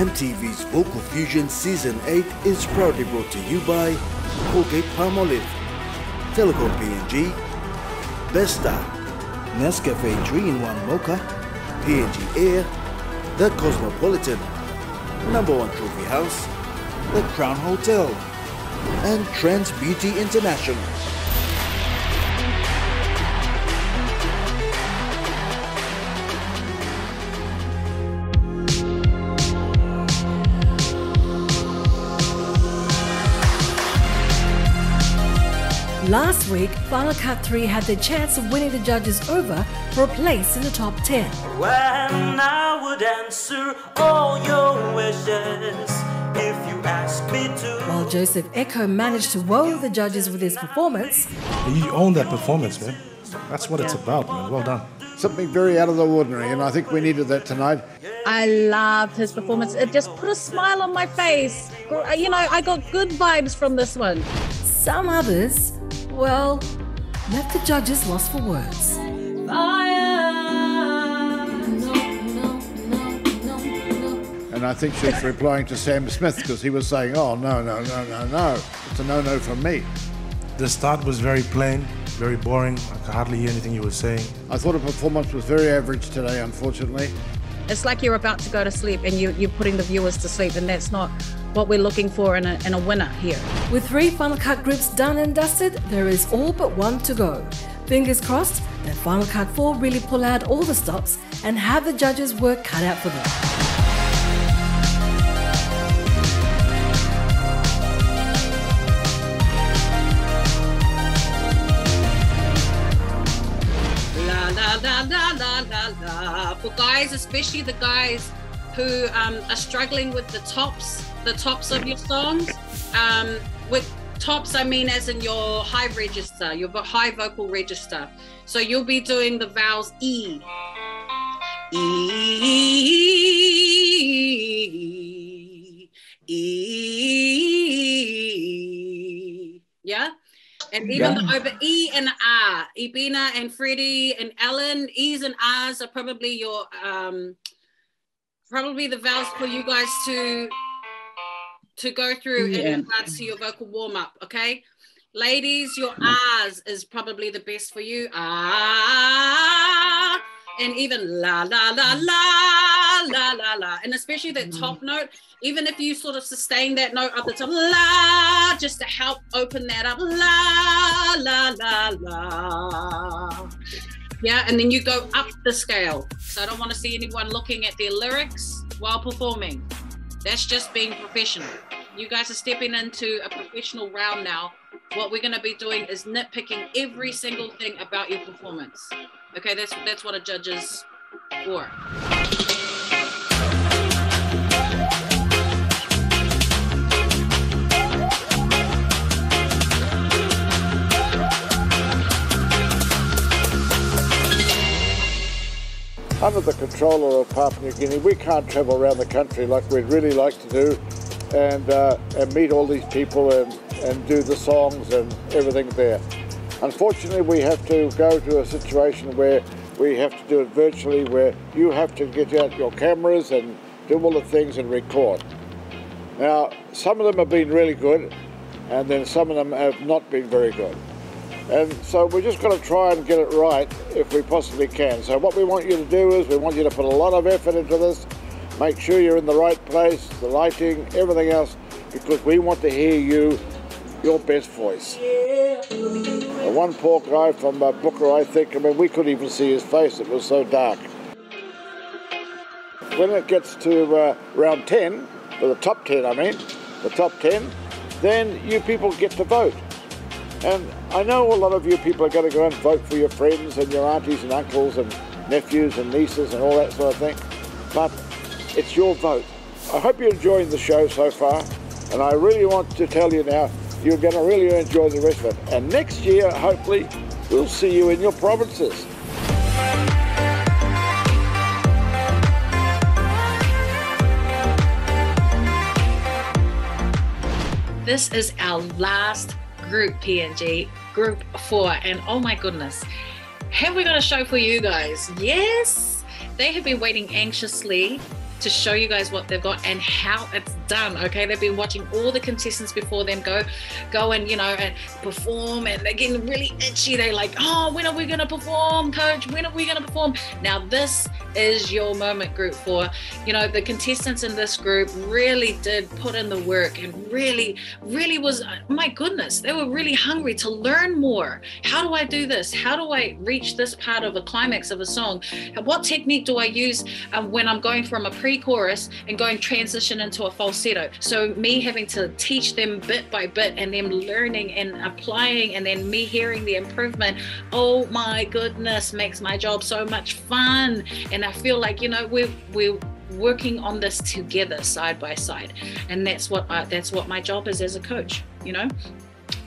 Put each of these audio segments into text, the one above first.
EMTV's Vocal Fusion Season 8 is proudly brought to you by Colgate Palmolive, Telecom PNG, Besta, Nescafe 3-in-1 Mocha, PNG Air, The Cosmopolitan, Number One Trophy House, The Crown Hotel, and Trans Beauty International. Last week, Final Cut 3 had their chance of winning the judges over for a place in the top 10. When I would answer all your wishes if you ask me to. While Joseph Echo managed to wow the judges with his performance, You own that performance, man. That's what it's about, man. Well done. Something very out of the ordinary, and I think we needed that tonight. I loved his performance. It just put a smile on my face. You know, I got good vibes from this one. some others, well, left the judges lost for words. And I think she's replying to Sam Smith because he was saying, oh, no, no, no, no, no. It's a no no from me. The start was very plain, very boring. I could hardly hear anything you were saying. I thought her performance was very average today, unfortunately. It's like you're about to go to sleep and you, you're putting the viewers to sleep, and that's not what we're looking for in a, in a winner here. With three Final Cut groups done and dusted, there is all but one to go. Fingers crossed that Final Cut 4 really pull out all the stops and have the judges' work cut out for them. For guys, especially the guys who um, are struggling with the tops, the tops of your songs. Um, with tops, I mean as in your high register, your high vocal register. So you'll be doing the vowels E. E. E. Yeah? And even the over E and R, Ibina and Freddie and Ellen, E's and R's are probably your um probably the vowels for you guys to to go through in regards to your vocal warm-up, okay? Ladies, your R's is probably the best for you. Ah and even la la la mm. la la la la. And especially that mm. top note, even if you sort of sustain that note up the top, la, just to help open that up, la la la la. Yeah, and then you go up the scale. So I don't want to see anyone looking at their lyrics while performing. That's just being professional. You guys are stepping into a professional round now. What we're going to be doing is nitpicking every single thing about your performance. Okay, that's that's what a judge is for. Under the controller of Papua New Guinea, we can't travel around the country like we'd really like to do and, uh, and meet all these people and, and do the songs and everything there. Unfortunately, we have to go to a situation where we have to do it virtually, where you have to get out your cameras and do all the things and record. Now, some of them have been really good, and then some of them have not been very good. And so we're just going to try and get it right if we possibly can. So what we want you to do is we want you to put a lot of effort into this, make sure you're in the right place, the lighting, everything else, because we want to hear you, your best voice. The one poor guy from uh, Buka, I think, I mean, we couldn't even see his face, it was so dark. When it gets to uh, round 10, or the top 10, I mean, the top 10, then you people get to vote. And I know a lot of you people are going to go and vote for your friends and your aunties and uncles and nephews and nieces and all that sort of thing, but it's your vote. I hope you're enjoying the show so far, and I really want to tell you now, you're going to really enjoy the rest of it. And next year, hopefully, we'll see you in your provinces. This is our last group PNG, group four, and oh my goodness, have we got a show for you guys? Yes, they have been waiting anxiously to show you guys what they've got and how it's done. Okay, they've been watching all the contestants before them go, go and you know and perform, and they're getting really itchy. They're like, oh, when are we gonna perform, coach? When are we gonna perform? Now this is your moment, group four. You know the contestants in this group really did put in the work and really, really was my goodness, they were really hungry to learn more. How do I do this? How do I reach this part of a climax of a song? What technique do I use um, when I'm going from a pre-chorus and going transition into a falsetto? So me having to teach them bit by bit and them learning and applying and then me hearing the improvement. Oh my goodness, makes my job so much fun. And I feel like, you know, we're we're working on this together side by side. And that's what I, that's what my job is as a coach, you know?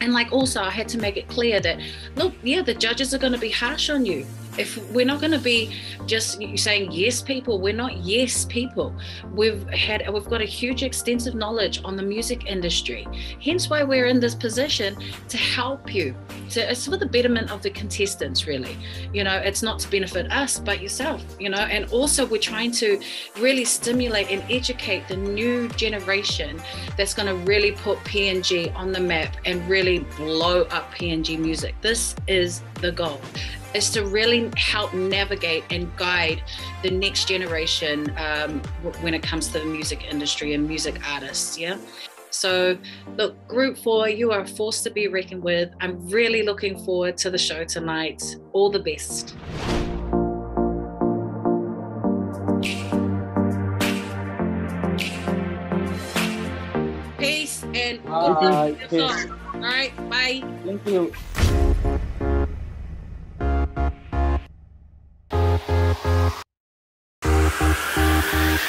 And like also I had to make it clear that look, yeah, the judges are going to be harsh on you if we're not going to be just saying yes people we're not yes people. We've had we've got a huge extensive knowledge on the music industry. Hence why we're in this position to help you. To, it's for the betterment of the contestants really. You know it's not to benefit us but yourself you know and also we're trying to really stimulate and educate the new generation that's going to really put png on the map and really blow up png music. This is the goal is to really help navigate and guide the next generation um, when it comes to the music industry and music artists. Yeah. So, look, Group Four, you are a force to be reckoned with. I'm really looking forward to the show tonight. All the best. Peace and Bye. All right, bye. Thank you.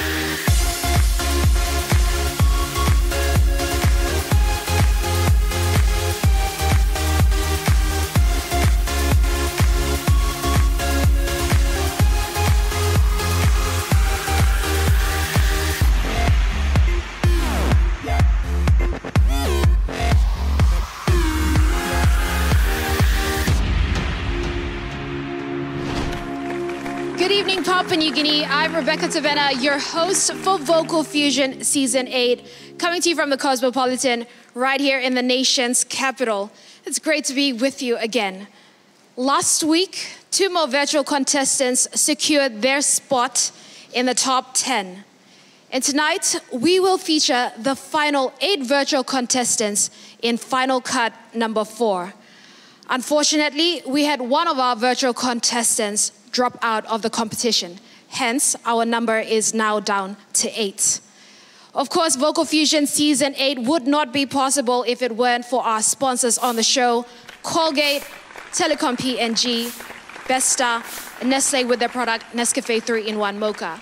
Bye. Papua New Guinea. I'm Rebecca Tavena, your host for Vocal Fusion Season 8, coming to you from the Cosmopolitan right here in the nation's capital. It's great to be with you again. Last week, two more virtual contestants secured their spot in the top 10. And tonight, we will feature the final eight virtual contestants in Final Cut number four. Unfortunately, we had one of our virtual contestants drop out of the competition. Hence, our number is now down to eight. Of course, Vocal Fusion Season 8 would not be possible if it weren't for our sponsors on the show Colgate, Telecom PNG, Besta, Nestle with their product Nescafe 3 in 1 Mocha.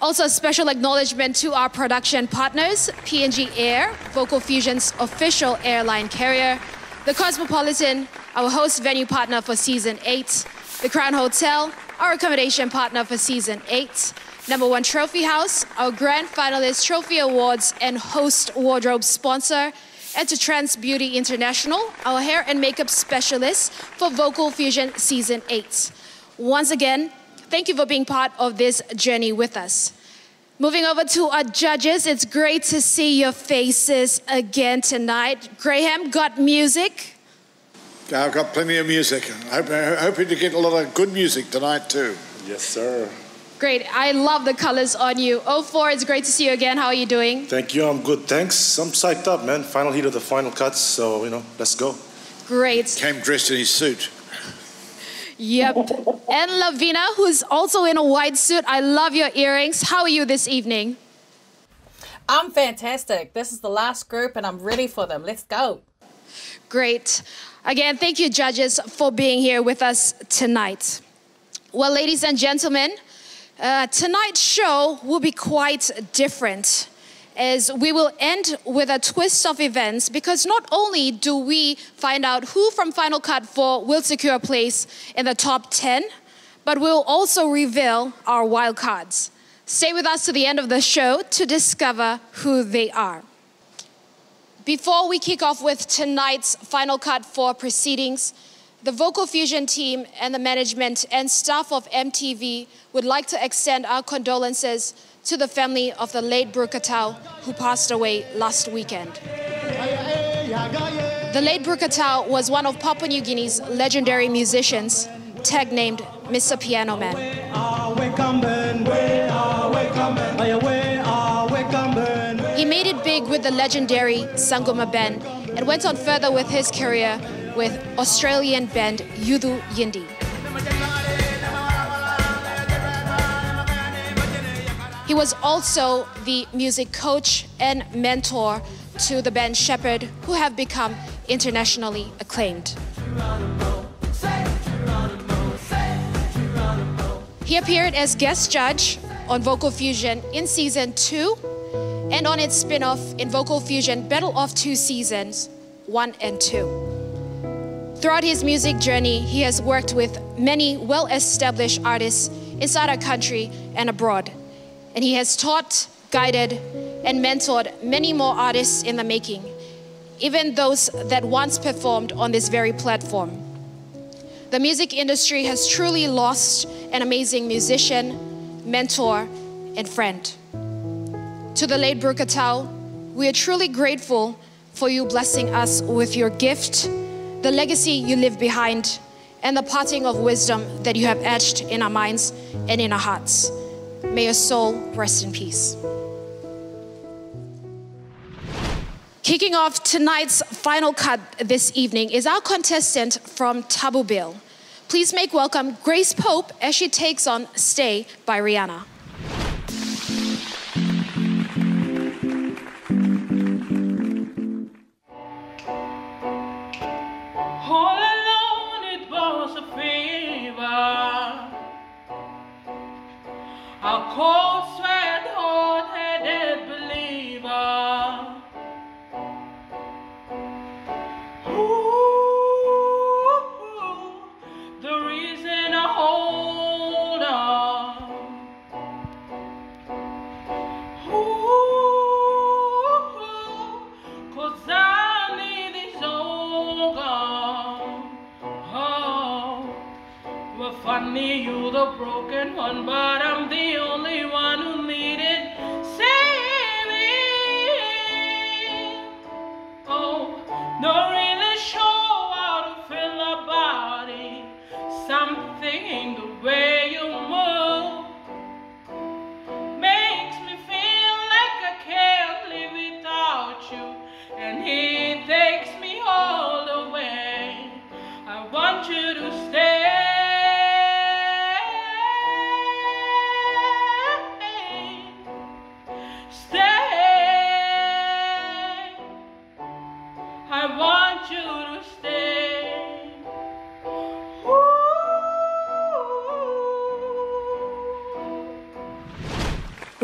Also, special acknowledgement to our production partners PNG Air, Vocal Fusion's official airline carrier, the Cosmopolitan, our host venue partner for Season 8, the Crown Hotel, our accommodation partner for season eight. Number one Trophy House, our grand finalist trophy awards and host wardrobe sponsor. And to Trans Beauty International, our hair and makeup specialist for Vocal Fusion Season 8. Once again, thank you for being part of this journey with us. Moving over to our judges, it's great to see your faces again tonight. Graham got music. I've got plenty of music. I'm hoping to get a lot of good music tonight too. Yes, sir. Great. I love the colors on you. 04, it's great to see you again. How are you doing? Thank you. I'm good. Thanks. I'm psyched up, man. Final heat of the final cuts. So, you know, let's go. Great. Came dressed in his suit. Yep. and Lavina, who's also in a white suit. I love your earrings. How are you this evening? I'm fantastic. This is the last group and I'm ready for them. Let's go. Great. Again, thank you, judges, for being here with us tonight. Well, ladies and gentlemen, uh, tonight's show will be quite different as we will end with a twist of events because not only do we find out who from Final Cut 4 will secure a place in the top 10, but we'll also reveal our wild cards. Stay with us to the end of the show to discover who they are. Before we kick off with tonight's Final Cut for proceedings, the Vocal Fusion team and the management and staff of EMTV would like to extend our condolences to the family of the late Buruka Tau, who passed away last weekend. The late Buruka Tau was one of Papua New Guinea's legendary musicians, tag named Mr. Piano Man. Made it big with the legendary Sanguma band and went on further with his career with Australian band Yothu Yindi. He was also the music coach and mentor to the band Sheppard, who have become internationally acclaimed. He appeared as guest judge on Vocal Fusion in season two and on its spin off in Vocal Fusion Battle of Two Seasons, one and two. Throughout his music journey, he has worked with many well established artists inside our country and abroad. And he has taught, guided, and mentored many more artists in the making, even those that once performed on this very platform. The music industry has truly lost an amazing musician, mentor, and friend. To the late Katau, we are truly grateful for you blessing us with your gift, the legacy you leave behind, and the parting of wisdom that you have etched in our minds and in our hearts. May your soul rest in peace. Kicking off tonight's final cut this evening is our contestant from Tabubil. Please make welcome Grace Pope as she takes on Stay by Rihanna. Cold sweat, hard-headed believer. Ooh, the reason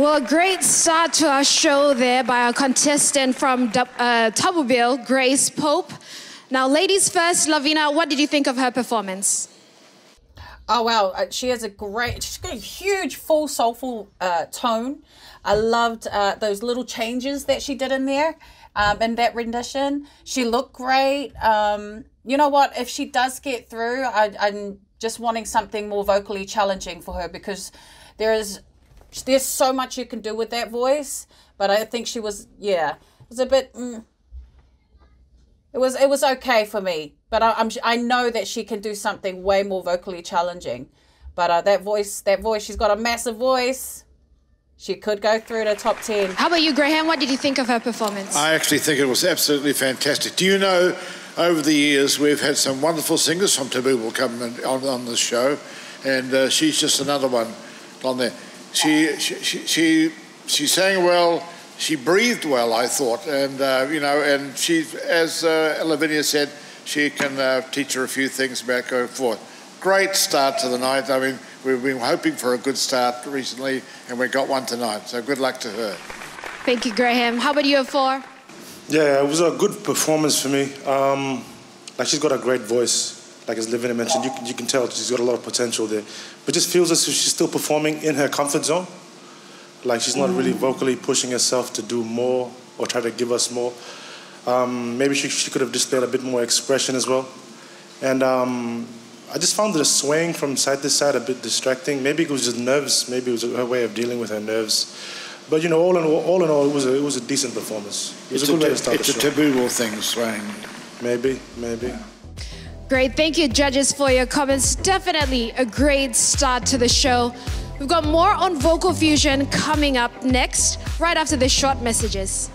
Well, a great start to our show there by our contestant from uh, Grace Pope. Now, ladies first, Lavina, what did you think of her performance? Oh wow, uh, she has a great, she's got a huge, full, soulful uh, tone. I loved uh, those little changes that she did in there, um, in that rendition. She looked great. Um, you know what? If she does get through, I, I'm just wanting something more vocally challenging for her because there is, there's so much you can do with that voice. But I think she was, yeah, it was a bit. Mm, it was it was okay for me, but I, I'm I know that she can do something way more vocally challenging. But uh, that voice, that voice, she's got a massive voice. She could go through to top ten. How about you, Graham? What did you think of her performance? I actually think it was absolutely fantastic. Do you know, over the years, we've had some wonderful singers from Tabubil come on, on the show, and uh, she's just another one on there. She, she, she, she, she sang well, she breathed well, I thought, and, uh, you know, and she, as uh, Lavinia said, she can uh, teach her a few things about going forward. Great start to the night. I mean, we've been hoping for a good start recently, and we got one tonight, so good luck to her. Thank you, Graham. How about you, four? Yeah, it was a good performance for me. Um, like she's got a great voice. Like as Lavinia mentioned, you can, you can tell she's got a lot of potential there. But just feels as if she's still performing in her comfort zone. Like she's not really vocally pushing herself to do more or try to give us more. Um, maybe she, she could have displayed a bit more expression as well. and um, I just found the swaying from side to side a bit distracting. Maybe it was just nerves. Maybe it was her way of dealing with her nerves. But you know, all in all, all in all, it was a, it was a decent performance. It was It's a a, good way to start it's the a taboo thing, swaying. Maybe, maybe. Great. Thank you, judges, for your comments. Definitely a great start to the show. We've got more on vocal fusion coming up next, right after the short messages.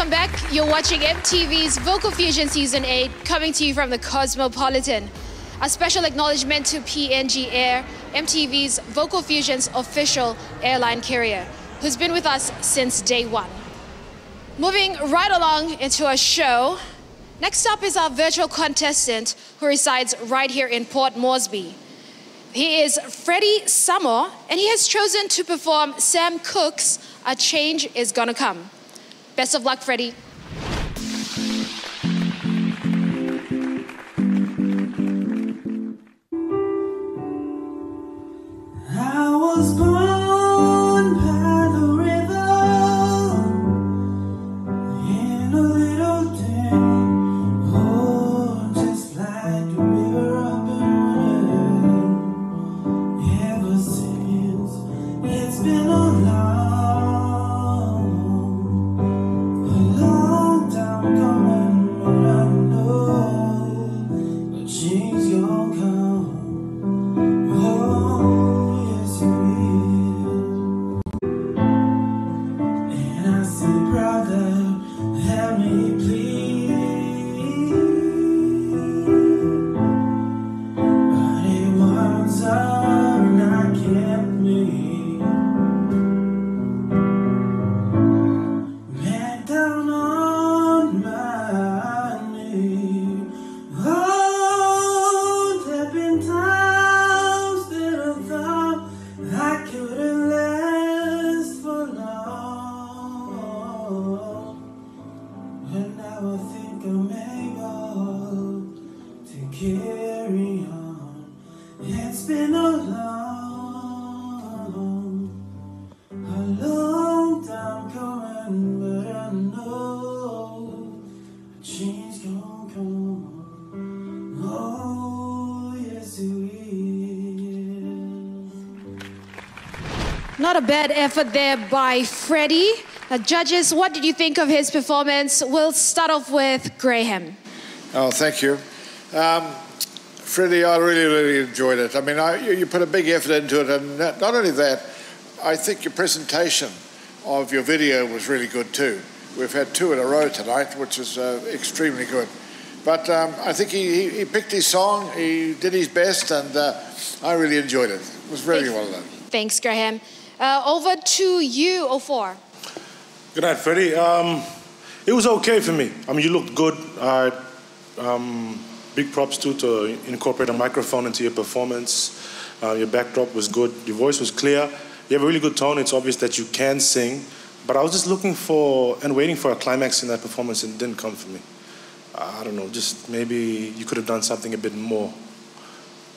Welcome back. You're watching EMTV's Vocal Fusion Season 8, coming to you from the Cosmopolitan. A special acknowledgement to PNG Air, EMTV's Vocal Fusion's official airline carrier, who's been with us since day one. Moving right along into our show, next up is our virtual contestant who resides right here in Port Moresby. He is Freddie Summer, and he has chosen to perform Sam Cooke's A Change Is Gonna Come. Best of luck, Freddie. I was born Not a bad effort there by Freddie. Now, judges, what did you think of his performance? We'll start off with Graham. Oh, thank you. Um, Freddie, I really, really enjoyed it. I mean, I, you, put a big effort into it, and not not only that, I think your presentation of your video was really good too. We've had two in a row tonight, which is uh, extremely good. But um, I think he, he, picked his song, he did his best, and uh, I really enjoyed it. It was very well done. Thanks, Graham. Uh, over to you, 04. Good night, Freddie. Um, it was okay for me. I mean, you looked good. Uh, um, big props too to incorporate a microphone into your performance. Uh, your backdrop was good. Your voice was clear. You have a really good tone. It's obvious that you can sing. But I was just looking for and waiting for a climax in that performance, and it didn't come for me. I don't know. Just maybe you could have done something a bit more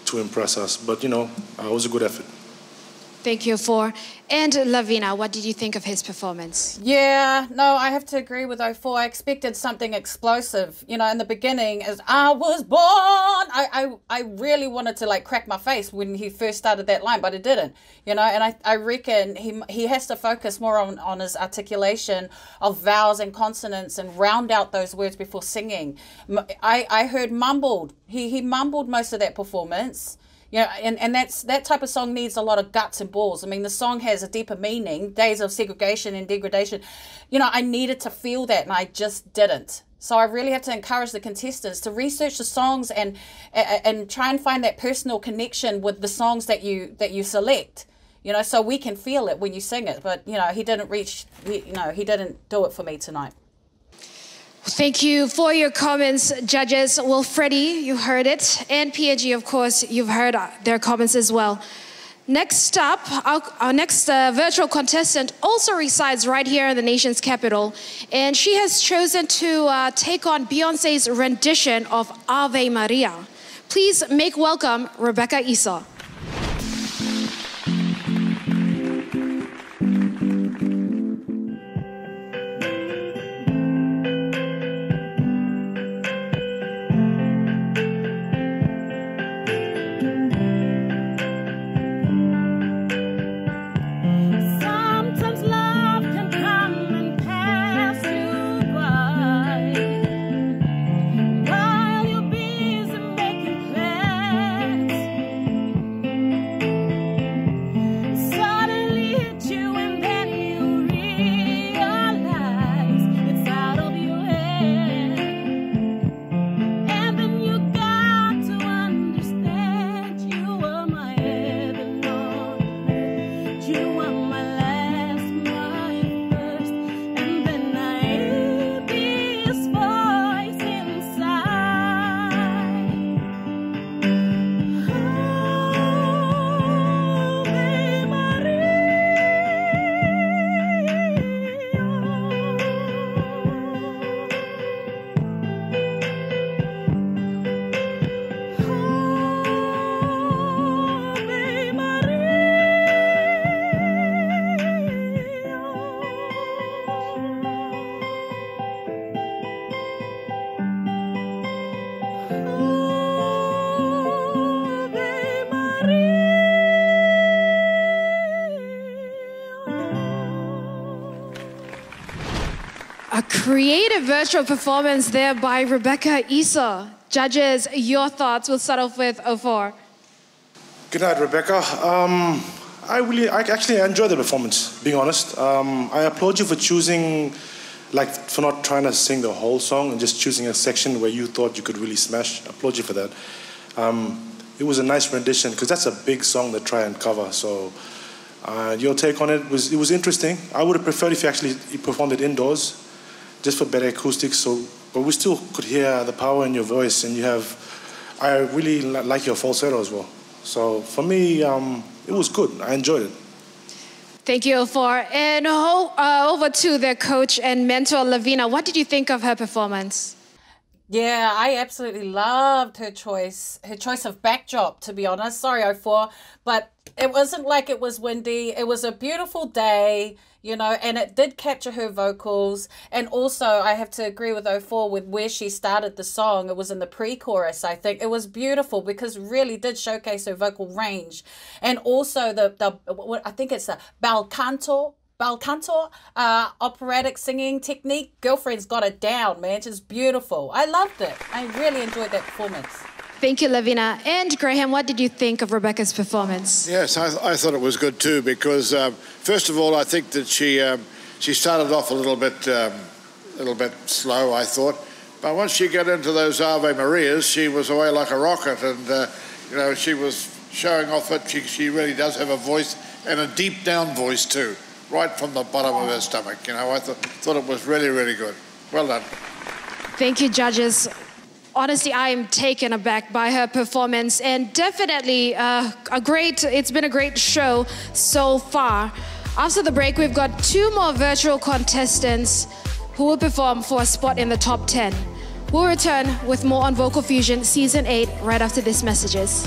to impress us. But you know, uh, it was a good effort. Thank you, 04. And Lavina, what did you think of his performance? Yeah, no, I have to agree with 04. I expected something explosive. You know, in the beginning, as I was born, I, I, I really wanted to like crack my face when he first started that line, but it didn't. You know, and I, I reckon he he has to focus more on, on his articulation of vowels and consonants and round out those words before singing. I, I heard mumbled. He he mumbled most of that performance. You know, and, and that's that type of song needs a lot of guts and balls. I mean, the song has a deeper meaning, days of segregation and degradation. You know, I needed to feel that and I just didn't. So I really have to encourage the contestants to research the songs and and, try and find that personal connection with the songs that you that you select. You know, so we can feel it when you sing it. But you know, he didn't reach. You know, he didn't do it for me tonight. Thank you for your comments, judges. Well, Freddie, you heard it, and PNG, of course, you've heard their comments as well. Next up, our, our next uh, virtual contestant also resides right here in the nation's capital, and she has chosen to uh, take on Beyonce's rendition of Ave Maria. Please make welcome Rebecca Esau. A creative virtual performance there by Rebecca Esau. Judges, your thoughts. We'll start off with 04. Good night, Rebecca. Um, I really, I actually enjoyed the performance. Being honest, um, I applaud you for choosing, like, for not trying to sing the whole song and just choosing a section where you thought you could really smash. I applaud you for that. Um, it was a nice rendition because that's a big song to try and cover. So, uh, your take on it was it was interesting. I would have preferred if you actually performed it indoors, just for better acoustics. So, but we still could hear the power in your voice, and you have. I really like your falsetto as well. So for me, um, it was good. I enjoyed it. Thank you, 04. And ho- uh, over to the coach and mentor, Lavina. What did you think of her performance? Yeah, I absolutely loved her choice, her choice of backdrop, to be honest. Sorry, 04, but it wasn't like it was windy. It was a beautiful day, you know, and it did capture her vocals. And also, I have to agree with 04 with where she started the song. It was in the pre chorus, I think. It was beautiful because really did showcase her vocal range. And also, the, the what I think it's the bel canto bel canto, uh, operatic singing technique. Girlfriend's got it down, man. Just beautiful. I loved it. I really enjoyed that performance. Thank you, Lavina. And Graham, what did you think of Rebecca's performance? Yes, I, I thought it was good too because um, first of all, I think that she um, she started off a little bit um, a little bit slow. I thought, but once she got into those Ave Marias, she was away like a rocket, and uh, you know she was showing off that she she really does have a voice and a deep down voice too, right from the bottom of her stomach. You know, I thought thought it was really really good. Well done. Thank you, judges. Honestly, I am taken aback by her performance and definitely uh, a great, it's been a great show so far. After the break, we've got two more virtual contestants who will perform for a spot in the top 10. We'll return with more on Vocal Fusion Season 8 right after these messages.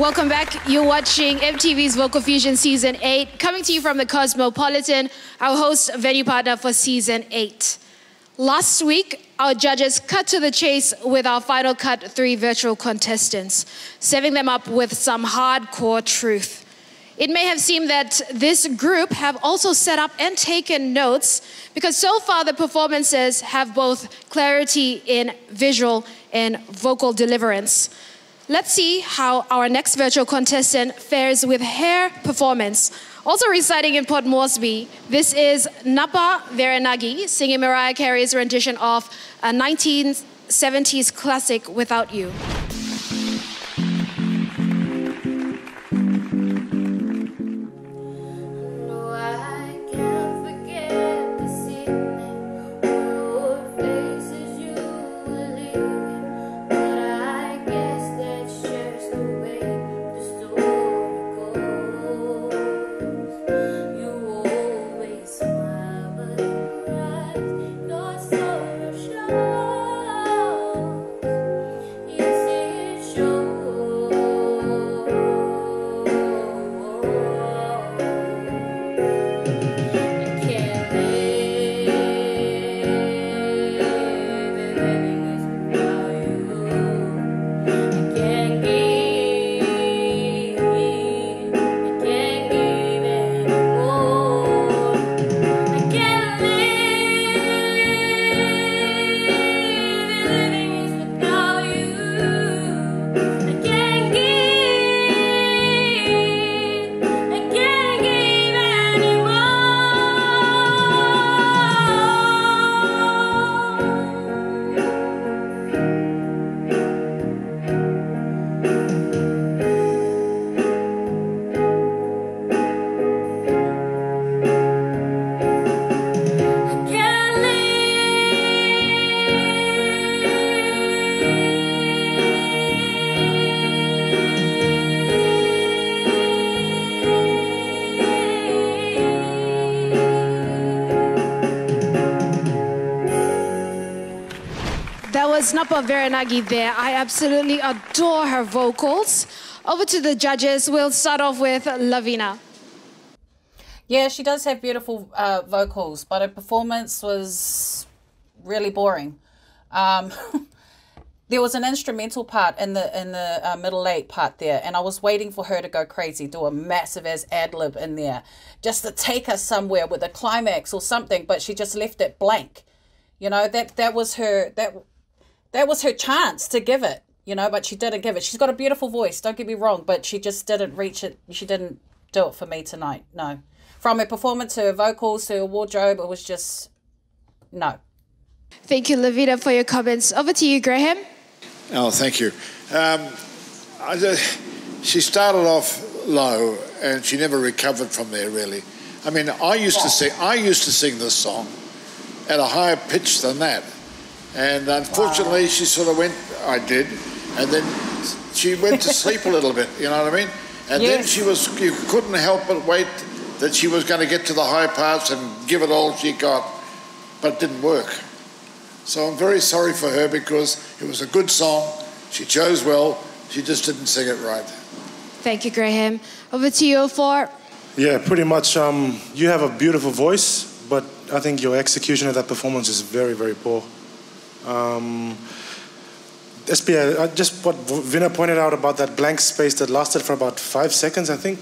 Welcome back. You're watching EMTV's Vocal Fusion Season 8, coming to you from the Cosmopolitan, our host venue partner for Season 8. Last week, our judges cut to the chase with our final cut three virtual contestants, serving them up with some hardcore truth. It may have seemed that this group have also set up and taken notes because so far the performances have both clarity in visual and vocal deliverance. Let's see how our next virtual contestant fares with her performance. Also residing in Port Moresby, this is Napa Verenagi singing Mariah Carey's rendition of a 1970s classic, Without You. That was Napa Veranagi there. I absolutely adore her vocals. Over to the judges. We'll start off with Lavina. Yeah, she does have beautiful uh, vocals, but her performance was really boring. Um, there was an instrumental part in the in the uh, middle eight part there, and I was waiting for her to go crazy, do a massive as ad lib in there, just to take us somewhere with a climax or something. But she just left it blank. You know that that was her that that was her chance to give it. You know, but she didn't give it. She's got a beautiful voice. Don't get me wrong, but she just didn't reach it. She didn't do it for me tonight. No, from her performance to her vocals to her wardrobe, it was just no. Thank you, Lavina, for your comments. Over to you, Graham. Oh, thank you. Um, I just, she started off low, and she never recovered from there. Really, I mean, I used to sing. I used to sing this song at a higher pitch than that, and unfortunately, she sort of went. I did, and then she went to sleep a little bit. You know what I mean? And then she was. You couldn't help but wait that she was going to get to the high parts and give it all she got, but it didn't work. So I'm very sorry for her because it was a good song. She chose well. She just didn't sing it right. Thank you, Graham. Over to you for Yeah, pretty much. Um, you have a beautiful voice, but I think your execution of that performance is very, very poor. Um, just what Vina pointed out about that blank space that lasted for about five seconds, I think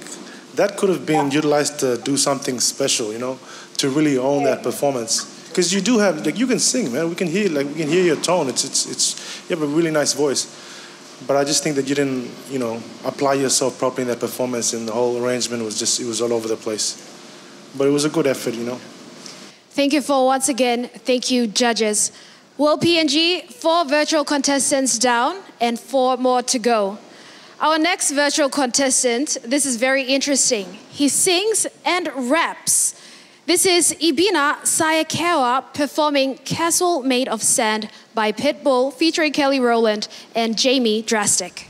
that could have been utilized to do something special, you know, to really own that performance. Because you do have, like, you can sing, man. We can hear, like, we can hear your tone. It's, it's, it's. You have a really nice voice. But I just think that you didn't, you know, apply yourself properly in that performance, and the whole arrangement was just, it was all over the place. But it was a good effort, you know. Thank you for once again. Thank you, judges. Will PNG, four virtual contestants down and four more to go. Our next virtual contestant, this is very interesting. He sings and raps. This is Ibina Sayakawa performing Castle Made of Sand by Pitbull featuring Kelly Rowland and Jamie Drastik.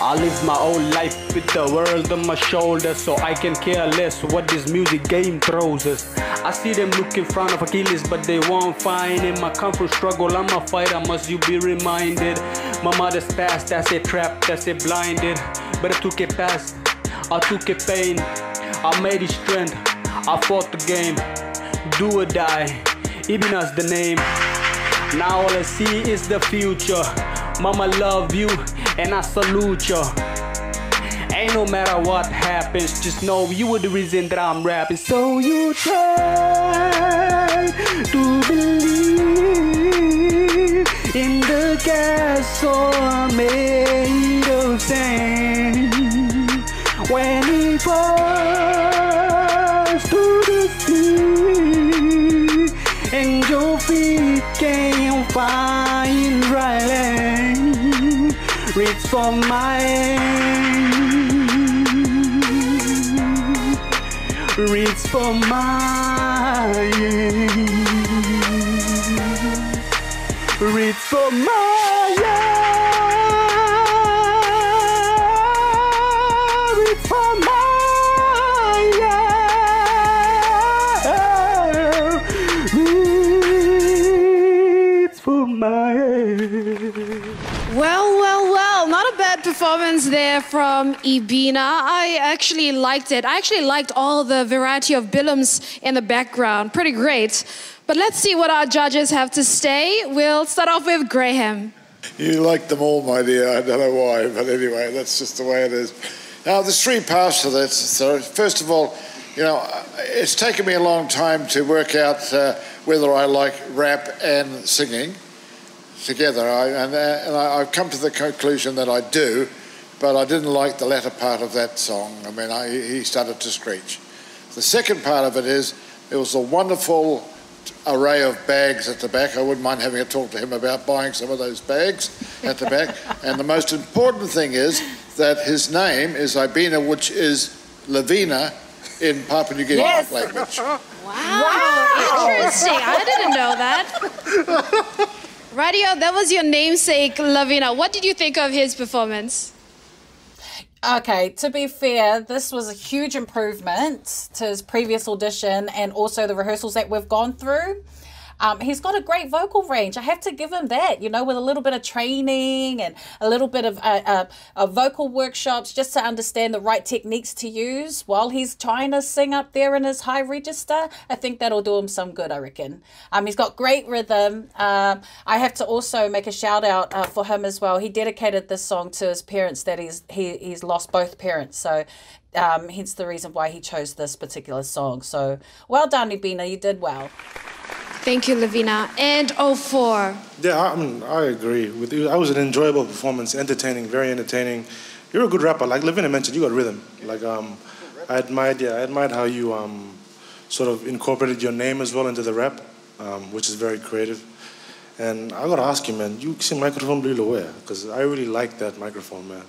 I live my own life with the world on my shoulders so I can care less what this music game throws us. I see them look in front of Achilles but they won't find him. My comfort struggle, I'm a fighter, must you be reminded. My mother's past, that's a trap, that's a blinded. But I took it past, I took it pain, I made it strength, I fought the game. Do or die, even Ibina's the name. Now all I see is the future. Mama love you and I salute you. Ain't no matter what happens, just know you were the reason that I'm rapping. So you try to believe in the castle made of sand. When it falls to the sea, and your feet can't find dry land, reach for my hand. For my hand. For my hand. For my. Well, well, performance there from Ibina. I actually liked it. I actually liked all the variety of bilums in the background. Pretty great. But let's see what our judges have to say. We'll start off with Graham. You like them all, my dear. I don't know why, but anyway, that's just the way it is. Now, there's three parts to this. So, first of all, you know, it's taken me a long time to work out uh, whether I like rap and singing together. I, and uh, and I, I've come to the conclusion that I do, but I didn't like the latter part of that song. I mean, I, he started to screech. The second part of it is it was a wonderful array of bags at the back. I wouldn't mind having a talk to him about buying some of those bags at the back. and the most important thing is that his name is Ibina, which is Lavina in Papua New Guinea Yes. language. Wow, interesting. I didn't know that. Radio, that was your namesake, Lavina. What did you think of his performance? Okay, to be fair, this was a huge improvement to his previous audition and also the rehearsals that we've gone through. Um, he's got a great vocal range. I have to give him that, you know, with a little bit of training and a little bit of uh, uh, uh, vocal workshops just to understand the right techniques to use while he's trying to sing up there in his high register. I think that'll do him some good, I reckon. Um, he's got great rhythm. Um, I have to also make a shout out uh, for him as well. He dedicated this song to his parents that he's he, he's lost both parents. So um, hence the reason why he chose this particular song. So well done, Ibina. You did well. Thank you, Lavina. And 04. Yeah, I, I mean, I agree with you. That was an enjoyable performance, entertaining, very entertaining. You're a good rapper. Like Lavina mentioned, you got rhythm. Like um, I admired, yeah, I admired how you um, sort of incorporated your name as well into the rap, um, which is very creative. And I gotta ask you, man, you sing microphone blue where? Because I really like that microphone, man.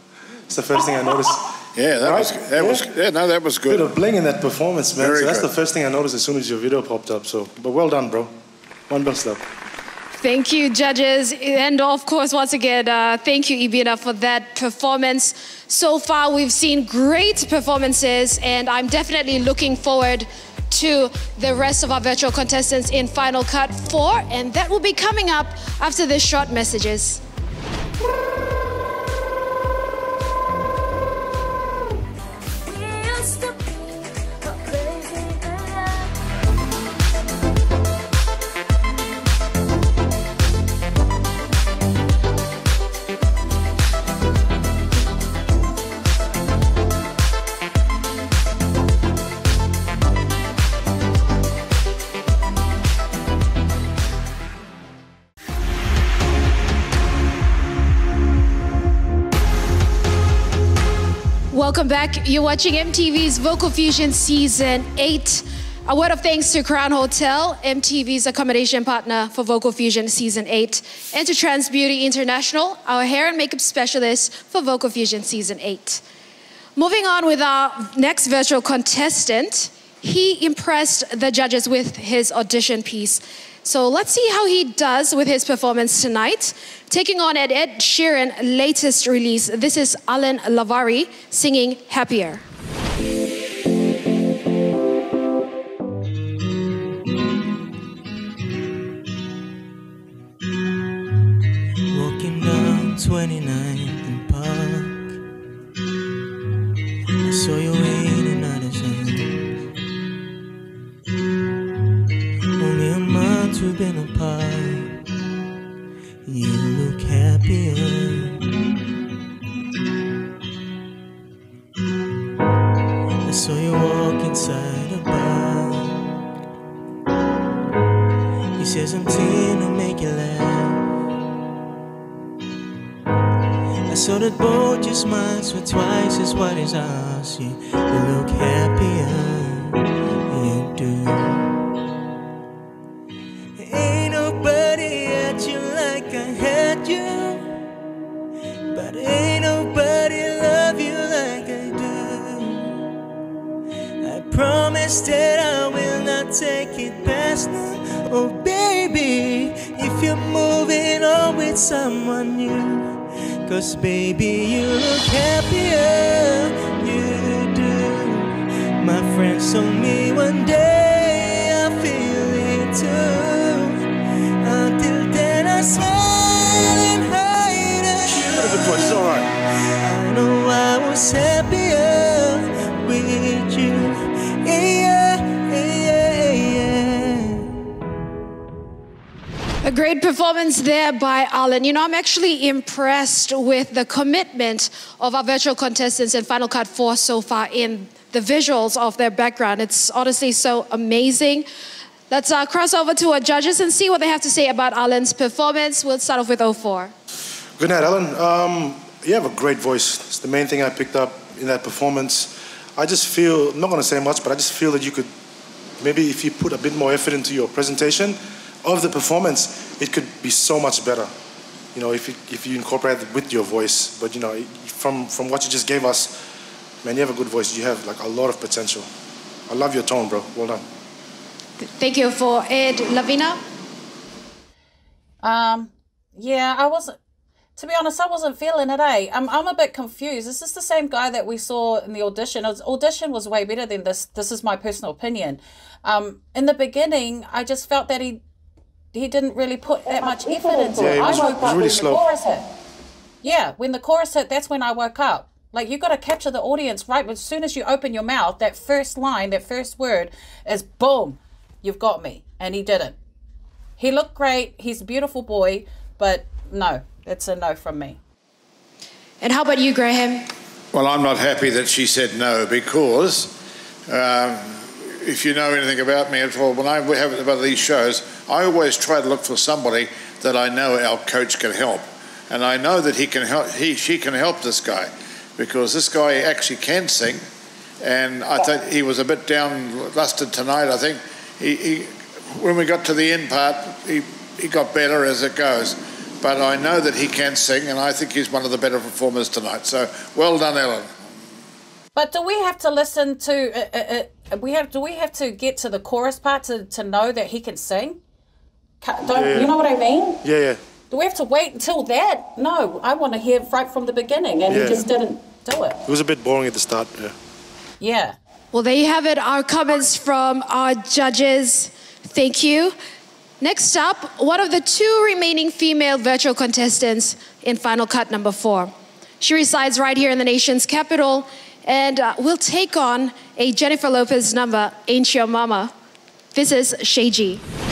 It's the first thing I noticed. Yeah, that was that was yeah, no, that was good. Bit of bling in that performance, man. Very so that's good. the first thing I noticed as soon as your video popped up. So, but well done, bro. One best up. Thank you, judges. And of course, once again, uh, thank you, Ibina, for that performance. So far, we've seen great performances, and I'm definitely looking forward to the rest of our virtual contestants in Final Cut 4, and that will be coming up after the short messages. Back. You're watching EMTV's Vocal Fusion Season 8. A word of thanks to Crown Hotel, EMTV's accommodation partner for Vocal Fusion Season 8, and to Trans Beauty International, our hair and makeup specialist for Vocal Fusion Season 8. Moving on with our next virtual contestant, he impressed the judges with his audition piece. So let's see how he does with his performance tonight. Taking on Ed Ed Sheeran latest release, this is Alan Lavari singing Happier. Alan. You know, I'm actually impressed with the commitment of our virtual contestants in Final Cut 4 so far in the visuals of their background. It's honestly so amazing. Let's uh, cross over to our judges and see what they have to say about Alan's performance. We'll start off with 04. Good night, Alan. Um, you have a great voice. It's the main thing I picked up in that performance. I just feel, I'm not going to say much, but I just feel that you could, maybe if you put a bit more effort into your presentation of the performance, it could be so much better. You know, if you, if you incorporate it with your voice. But, you know, from, from what you just gave us, man, you have a good voice. You have like a lot of potential. I love your tone, bro. Well done. Thank you for Ed Lavina. Um, yeah, I wasn't. To be honest, I wasn't feeling it. Eh, I'm, I'm a bit confused. Is this the same guy that we saw in the audition? His audition was way better than this. This is my personal opinion. Um, in the beginning, I just felt that he he didn't really put that much effort into Yeah, it. was- I woke he was up really when slow. the chorus hit. Yeah, when the chorus hit, that's when I woke up. Like you got to capture the audience right. As soon as you open your mouth, that first line, that first word is boom, you've got me, and he didn't. He looked great. He's a beautiful boy, but no, it's a no from me. And how about you, Graham? Well, I'm not happy that she said no because um, if you know anything about me at all, when I have about these shows, I always try to look for somebody that I know our coach can help, and I know that he can help. He she can help this guy because this guy actually can sing, and I think he was a bit down lusted tonight. I think he, he when we got to the end part, he he got better as it goes. But I know that he can sing, and I think he's one of the better performers tonight. So well done, Ellen. But do we have to listen to? Uh, uh, uh, we have. Do we have to get to the chorus part to, to know that he can sing? Don't Yeah. you know what I mean? Yeah, yeah. Do we have to wait until that? No, I want to hear right from the beginning, and Yeah. he just didn't do it. It was a bit boring at the start. Yeah. Yeah. Well, there you have it, our comments from our judges. Thank you. Next up, one of the two remaining female virtual contestants in Final Cut number four. She resides right here in the nation's capital and uh, will take on a Jennifer Lopez number, Ain't Your Mama. This is Sheiji.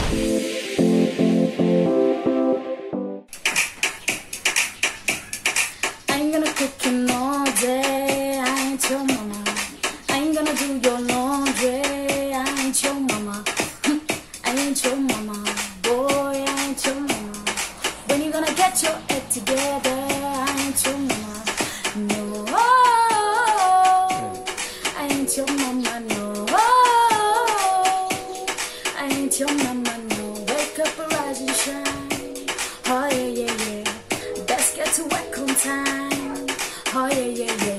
Time. Oh yeah, yeah, yeah,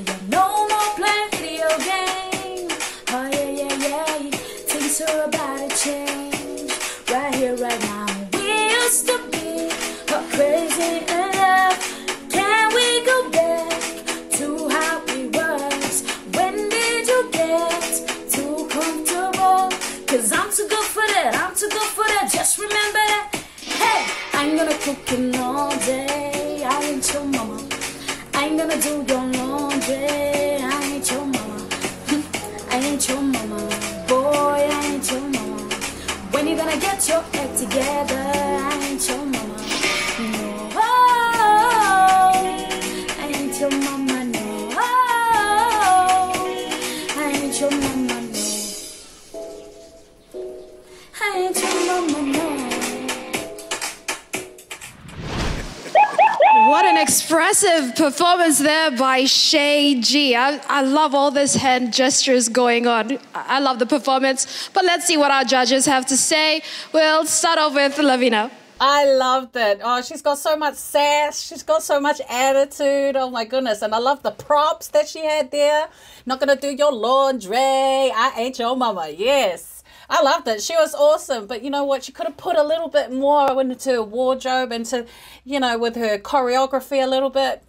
performance there by Shay G. I, I love all this hand gestures going on. I love the performance. But let's see what our judges have to say. We'll start off with Lavina. I loved it. Oh, she's got so much sass. She's got so much attitude. Oh my goodness. And I love the props that she had there. Not gonna do your laundry. I ain't your mama. Yes. I loved it. She was awesome. But you know what? She could have put a little bit more into her wardrobe, into, you know, with her choreography a little bit.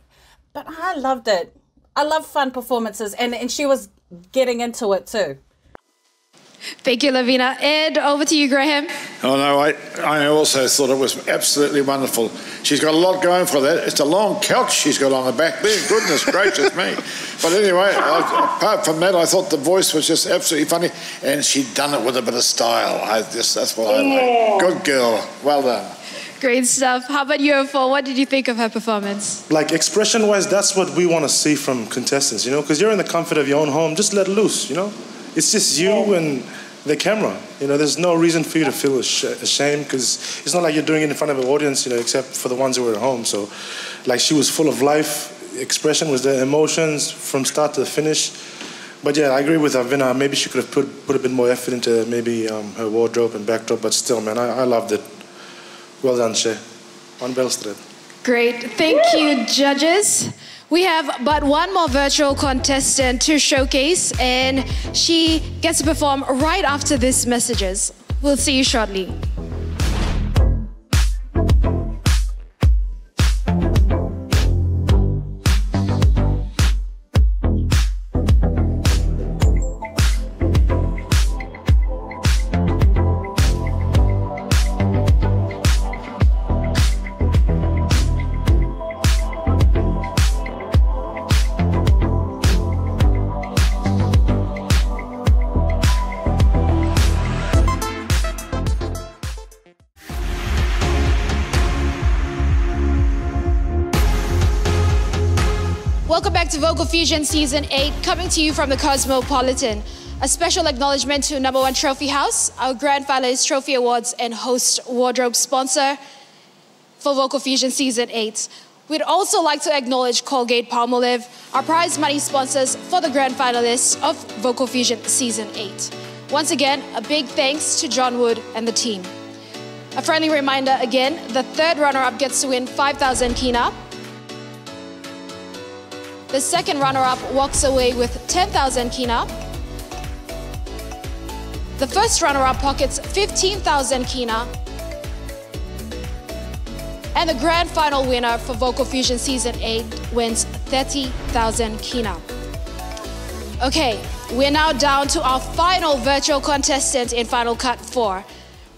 But I loved it. I love fun performances. And, and she was getting into it too. Thank you, Lavina. Ed, over to you, Graham. Oh no, I, I also thought it was absolutely wonderful. She's got a lot going for that. It's a long couch she's got on her back there. Goodness gracious me! But anyway, I, apart from that, I thought the voice was just absolutely funny, and she'd done it with a bit of style. I just that's what I like. Good girl. Well done. Great stuff. How about you, Phil? What did you think of her performance? Like expression wise, that's what we want to see from contestants, you know, because you're in the comfort of your own home, just let loose, you know. It's just you and the camera, you know. There's no reason for you to feel ash- ashamed because it's not like you're doing it in front of an audience, you know, except for the ones who were at home. So, like, she was full of life, expression was there, emotions from start to finish. But yeah, I agree with Lavina. Maybe she could have put, put a bit more effort into maybe um, her wardrobe and backdrop, but still, man, I, I loved it. Well done, Shay. On Bell. Great. Thank you, judges. We have but one more virtual contestant to showcase, and she gets to perform right after these messages. We'll see you shortly. Vocal Fusion Season 8, coming to you from the Cosmopolitan. A special acknowledgement to Number One Trophy House, our grand Trophy Awards and host wardrobe sponsor for Vocal Fusion Season 8. We'd also like to acknowledge Colgate Palmolive, our prize money sponsors for the grand finalists of Vocal Fusion Season 8. Once again, a big thanks to John Wood and the team. A friendly reminder again, the third runner-up gets to win 5,000 kina, the second runner-up walks away with 10,000 kina. The first runner-up pockets 15,000 kina. And the grand final winner for Vocal Fusion Season 8 wins 30,000 kina. Okay, we're now down to our final virtual contestant in Final Cut 4.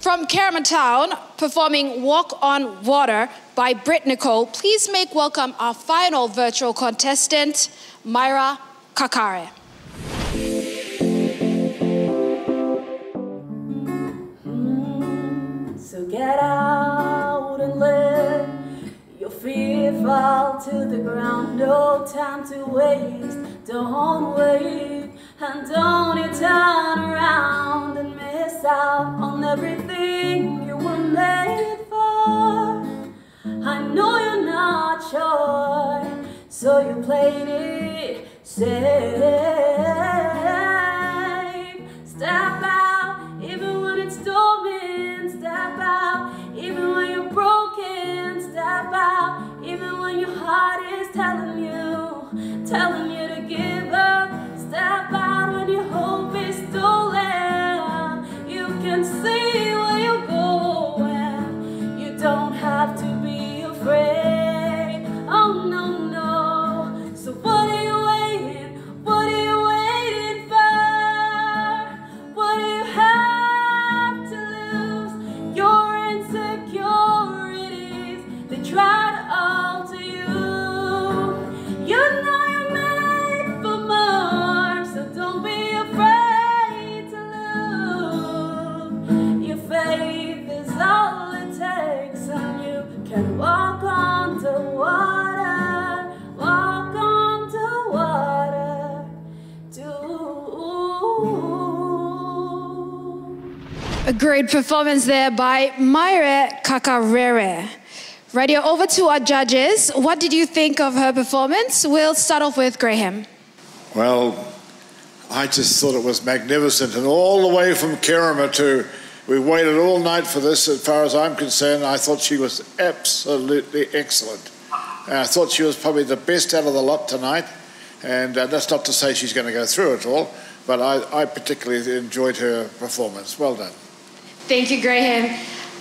From Kerema Town, performing Walk on Water by Britt Nicole, please make welcome our final virtual contestant, Myra Kakare. So get out and your fear fall to the ground. No time to waste. Don't wait and don't you turn around and miss out on everything you were made for. I know you're not sure, so you played it safe. Step out, performance there by Myra Kakarere. Radio, over to our judges. What did you think of her performance? We'll start off with Graham. Well, I just thought it was magnificent. And all the way from Kerema to, we waited all night for this. As far as I'm concerned, I thought she was absolutely excellent. And I thought she was probably the best out of the lot tonight. And uh, that's not to say she's going to go through it all, but I, I particularly enjoyed her performance. Well done. Thank you, Graham.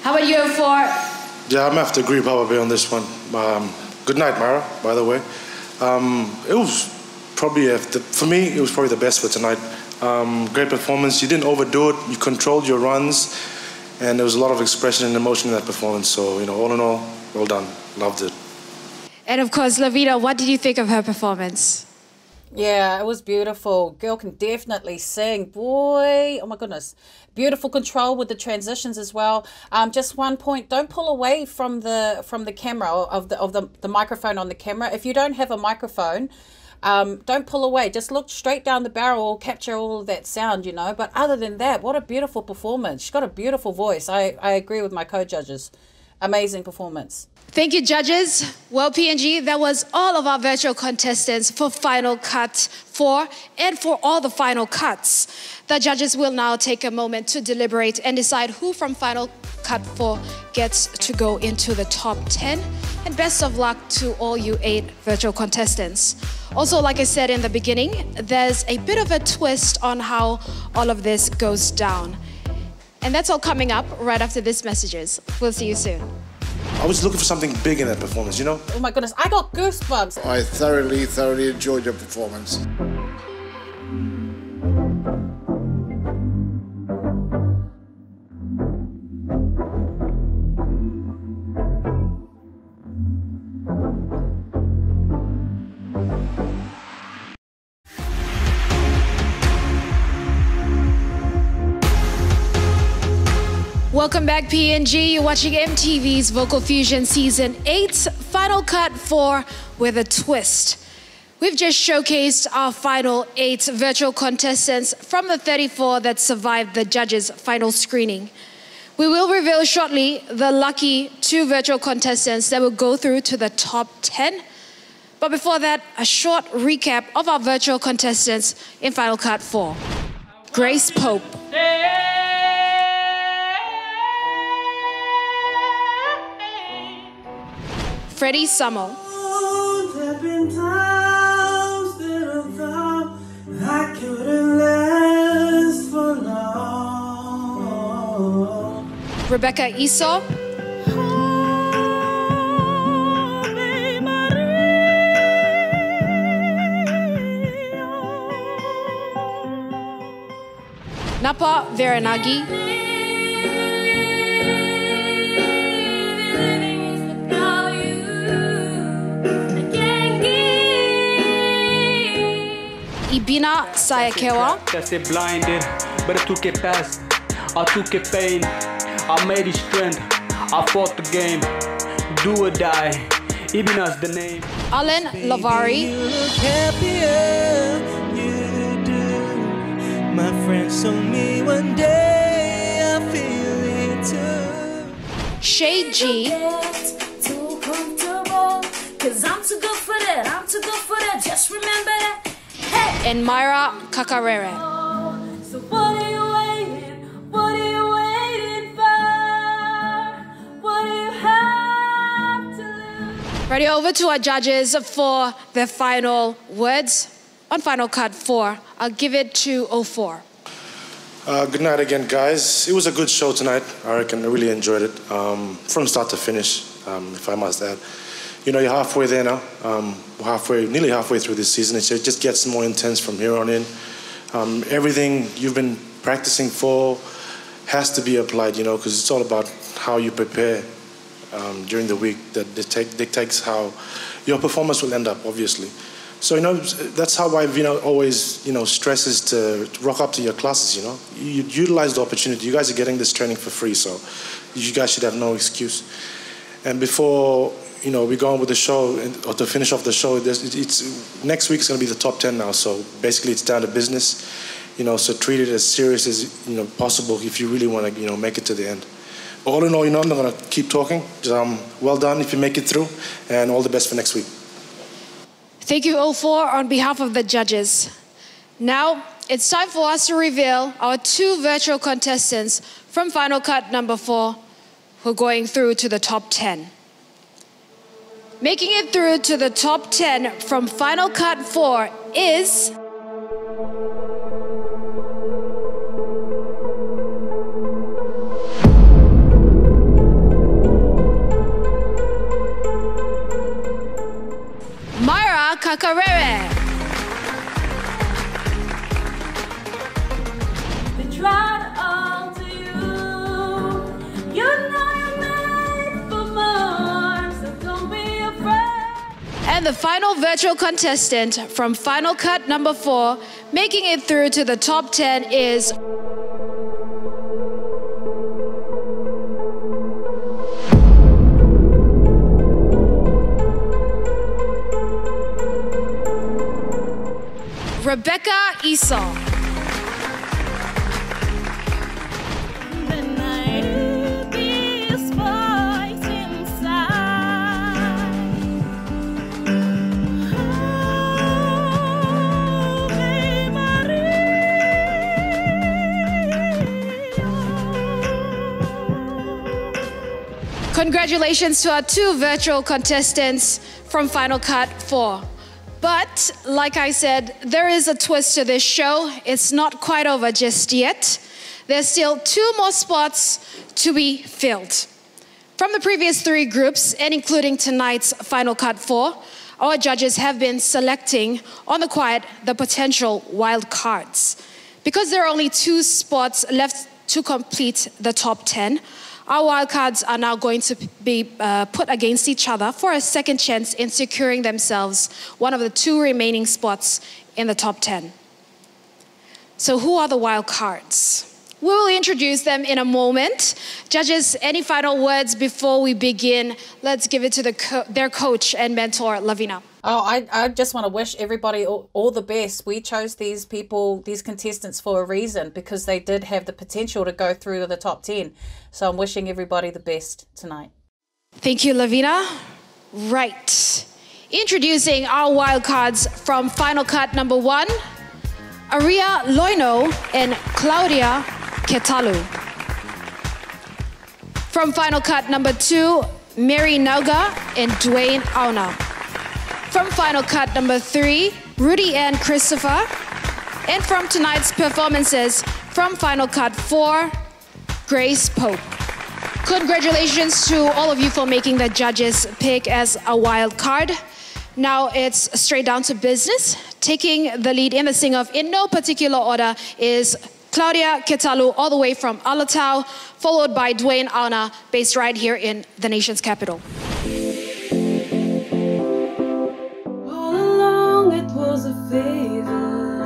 How about you, for Yeah, I'm gonna have to agree probably on this one. Um, good night, Mara. By the way, um, it was probably a, the, for me it was probably the best for tonight. Um, great performance. You didn't overdo it. You controlled your runs, and there was a lot of expression and emotion in that performance. So you know, all in all, well done. Loved it. And of course, Lavina, what did you think of her performance? Yeah, it was beautiful. Girl can definitely sing. Boy, oh my goodness. Beautiful control with the transitions as well. Um, just one point, don't pull away from the from the camera of the of the, the microphone on the camera. If you don't have a microphone, um, don't pull away. Just look straight down the barrel, capture all of that sound, you know. But other than that, what a beautiful performance. She's got a beautiful voice. I, I agree with my co-judges. Amazing performance. Thank you, judges. Well, PNG, that was all of our virtual contestants for Final Cut 4 and for all the final cuts. The judges will now take a moment to deliberate and decide who from Final Cut 4 gets to go into the top 10. And best of luck to all you eight virtual contestants. Also, like I said in the beginning, there's a bit of a twist on how all of this goes down. And that's all coming up right after these messages. We'll see you soon. I was looking for something big in that performance. You know, Oh my goodness, I got goosebumps. I thoroughly, thoroughly enjoyed your performance. Welcome back, PNG. You're watching EMTV's Vocal Fusion Season 8, Final Cut 4 with a twist. We've just showcased our final eight virtual contestants from the 34 that survived the judges' final screening. We will reveal shortly the lucky two virtual contestants that will go through to the top 10. But before that, a short recap of our virtual contestants in Final Cut 4. Grace Pope, for long. Rebecca Esau, Napa Veranagi, Ibina Sayakewa, That's it blinded, but I took it past. I took it pain. I made it strength. I fought the game. Do or die. Ibina's the name. Alan Lavari, look happier, you do. My friends told me one day I feel it too. Shay G, Too comfortable, cause I'm too good for that. I'm too good for that. Just remember that. Hey! and Myra Kakarere. So what are you waiting? What are you waiting for? What do you have to lose? Ready over to our judges for their final words on Final Cut 4. I'll give it to 04. Uh, good night again, guys. It was a good show tonight. I reckon I really enjoyed it um, from start to finish, um, if I must add. You know, you're halfway there now. Um, halfway, nearly halfway through this season. It just gets more intense from here on in. Um, everything you've been practicing for has to be applied, you know, because it's all about how you prepare um, during the week that dictates how your performance will end up, obviously. So, you know, that's how I've, you know, always, you know, stresses to, to rock up to your classes, you know. You, you utilize the opportunity. You guys are getting this training for free, so you guys should have no excuse. And before, you know, we go on with the show, and, or to finish off the show, there's, it- it's, next week's going to be the top 10 now, so basically it's down to business, you know, so treat it as serious as, you know, possible if you really want to, you know, make it to the end. all in all, you know, I'm not going to keep talking. Just, um, well done if you make it through, and all the best for next week. Thank you all four on behalf of the judges. Now it's time for us to reveal our two virtual contestants from final cut number four who are going through to the top 10. Making it through to the top 10 from final cut four is. Myra Kakarere. And the final virtual contestant from final cut number four, making it through to the top 10 is. Rebecca Esau. Congratulations to our two virtual contestants from Final Cut 4. But, like I said, there is a twist to this show. It's not quite over just yet. There's still two more spots to be filled. From the previous three groups, and including tonight's Final Cut 4, our judges have been selecting on the quiet the potential wild cards. Because there are only two spots left to complete the top 10, our wildcards are now going to be uh, put against each other for a second chance in securing themselves one of the two remaining spots in the top 10. So, who are the wild cards? We will introduce them in a moment. Judges, any final words before we begin? Let's give it to the co- their coach and mentor, Lavina. Oh, I, I just want to wish everybody all, all the best. We chose these people, these contestants for a reason because they did have the potential to go through to the top 10. So I'm wishing everybody the best tonight. Thank you, Lavina. Right. Introducing our wildcards from Final Cut number one Aria Loino and Claudia Ketalu. From Final Cut number two, Mary Nauga and Dwayne Auna. From Final Cut number three, Rudy and Christopher. And from tonight's performances, from Final Cut four, Grace Pope. Congratulations to all of you for making the judges pick as a wild card. Now it's straight down to business. Taking the lead in the sing off in no particular order is Claudia Ketalu, all the way from Alotau, followed by Dwayne Auna, based right here in the nation's capital. It was a favor.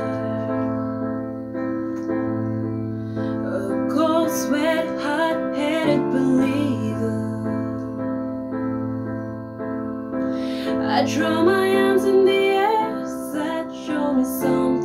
A cold sweat, hot headed believer. I draw my arms in the air, said, Show me something.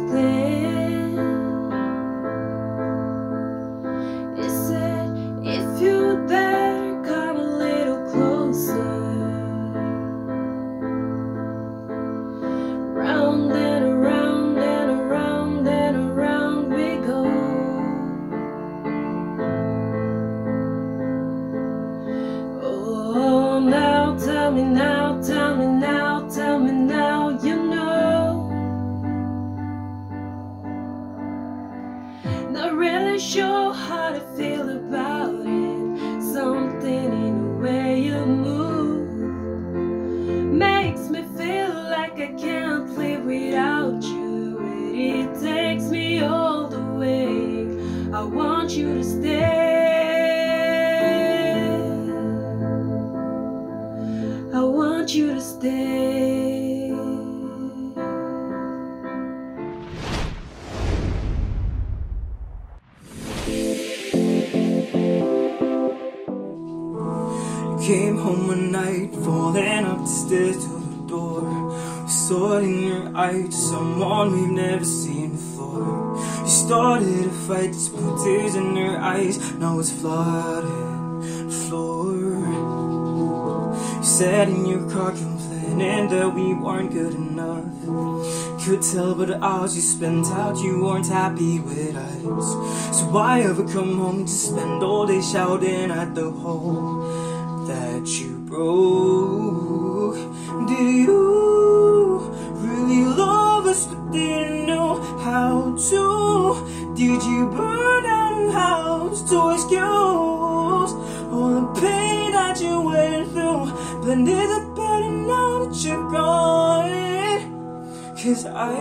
Now it's flooded, floor. You sat in your car complaining that we weren't good enough. Could tell by the hours you spent out, you weren't happy with us. So why ever come home to spend all day shouting at the hole that you broke? Did you really love us but didn't know how to? Did you burn to excuse all the pain that you went through? Blended it better now that you're gone. Cause I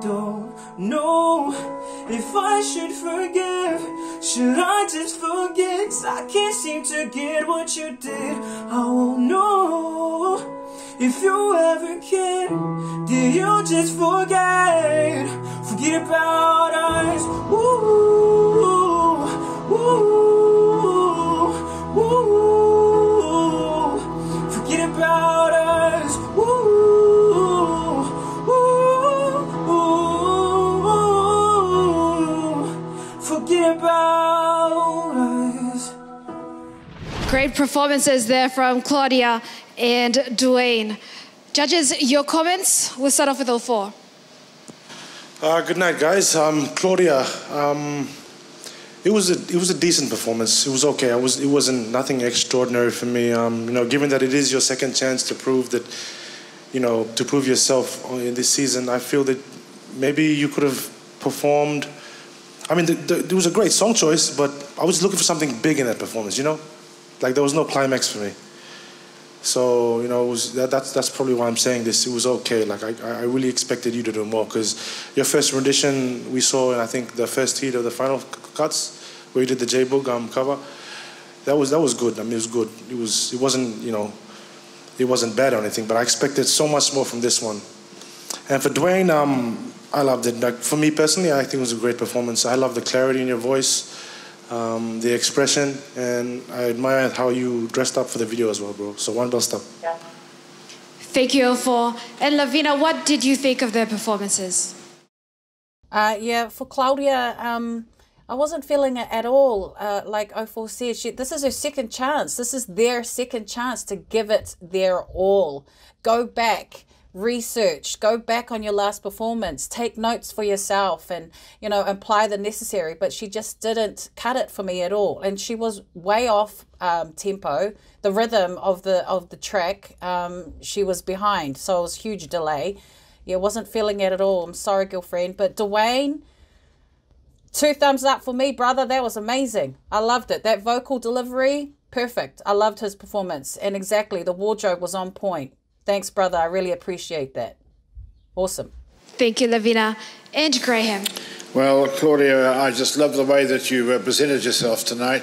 don't know if I should forgive. Should I just forget? I can't seem to get what you did. I won't know if you ever can. Did you just forget? Forget about us. Ooh, ooh, ooh. Forget about us. Ooh. Forget about us. Great performances there from Claudia and Dwayne. Judges, your comments? We'll start off with all four. Uh, good night, guys. Um, Claudia, um, it was a it was a decent performance. It was okay. I was it wasn't nothing extraordinary for me. Um, you know, given that it is your second chance to prove that, you know, to prove yourself in this season, I feel that maybe you could have performed. I mean, the, the, it was a great song choice, but I was looking for something big in that performance. You know, like there was no climax for me. So you know, was, that, that's that's probably why I'm saying this. It was okay. Like I, I really expected you to do more because your first rendition we saw and I think the first heat of the final cuts where you did the J Boog um, cover. That was that was good. I mean, it was good. It was it wasn't you know, it wasn't bad or anything. But I expected so much more from this one. And for Dwayne, um, I loved it. Like for me personally, I think it was a great performance. I love the clarity in your voice um, the expression, and I admire how you dressed up for the video as well, bro. So one bell stop. Thank you all four. And Lavina, what did you think of their performances? Uh, yeah, for Claudia, um, I wasn't feeling it at all. Uh, like 04 said, she, this is her second chance. This is their second chance to give it their all. Go back, research, go back on your last performance, take notes for yourself, and you know apply the necessary. But she just didn't cut it for me at all, and she was way off um, tempo. The rhythm of the of the track, um, she was behind, so it was huge delay. Yeah, wasn't feeling it at all. I'm sorry, girlfriend. But Dwayne, two thumbs up for me, brother. That was amazing. I loved it. That vocal delivery, perfect. I loved his performance. And exactly, the wardrobe was on point. Thanks, brother. I really appreciate that. Awesome. Thank you, Lavina. And Graham. Well, Claudia, I just love the way that you uh, presented yourself tonight.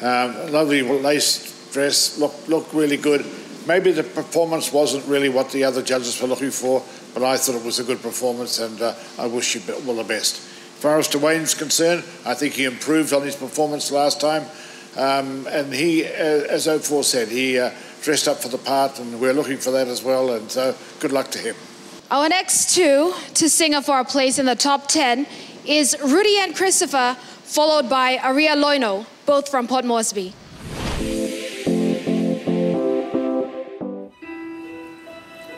Um, lovely lace dress, look, look really good. Maybe the performance wasn't really what the other judges were looking for, but I thought it was a good performance, and uh, I wish you all the best. As far as Dwayne's concerned, I think he improved on his performance last time, um, and he, uh, as O4 said, he uh, dressed up for the part, and we're looking for that as well. And so, good luck to him. Our next two to sing up for our place in the top 10 is Rudy and Christopher, followed by Aria Loino, both from Port Moresby.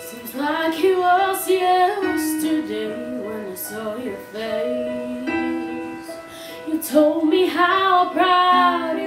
Seems like it was yesterday when I saw your face. You told me how proud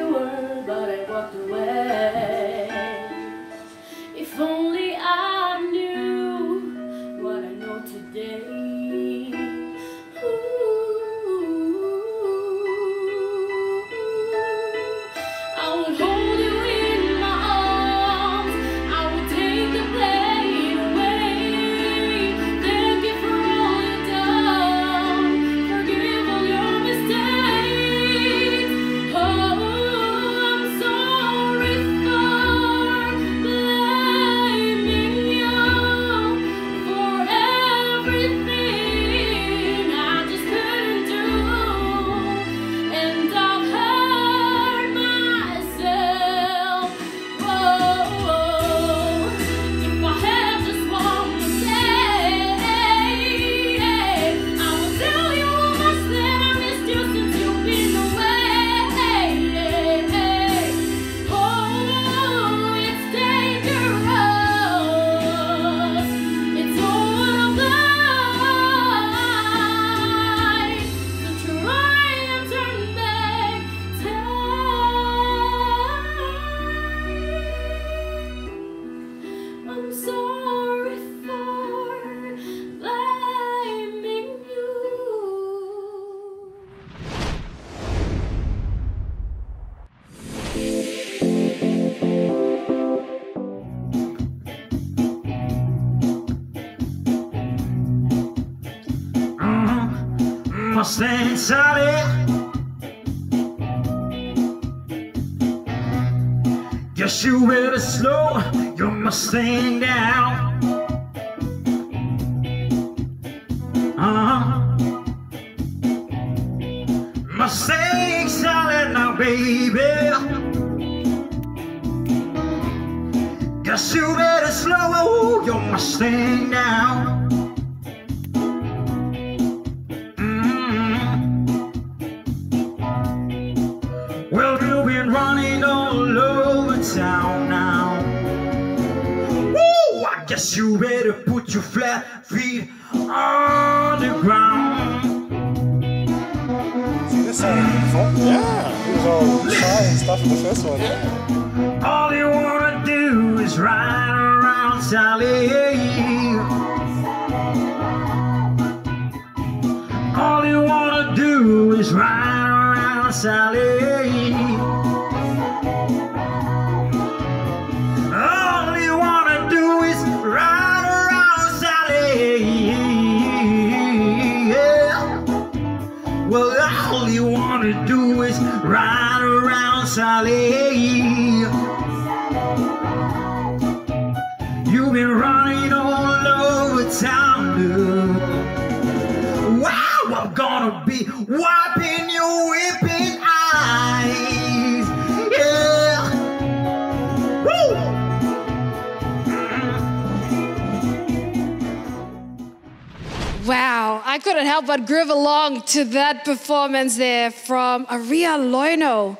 Guess you better slow your Mustang down. Mm. Well, you've been running all over town now. Woo! I guess you better put your flat feet on the ground. See this song before? Yeah. He was all shy and stuff in the first one. All Sally. All you wanna do is ride around Sally. All you wanna do is ride around Sally. Well, all you wanna do is ride around Sally. Wiping your whipping eyes. Yeah. Woo! Wow, I couldn't help but groove along to that performance there from Aria Loino.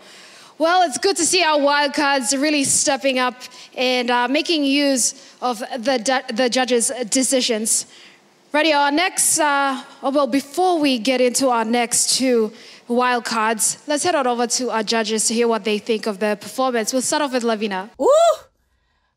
Well, it's good to see our wildcards really stepping up and uh, making use of the, the judges' decisions. Ready, our next, uh, oh, well, before we get into our next two wildcards, let's head on over to our judges to hear what they think of the performance. We'll start off with Lavina. Ooh!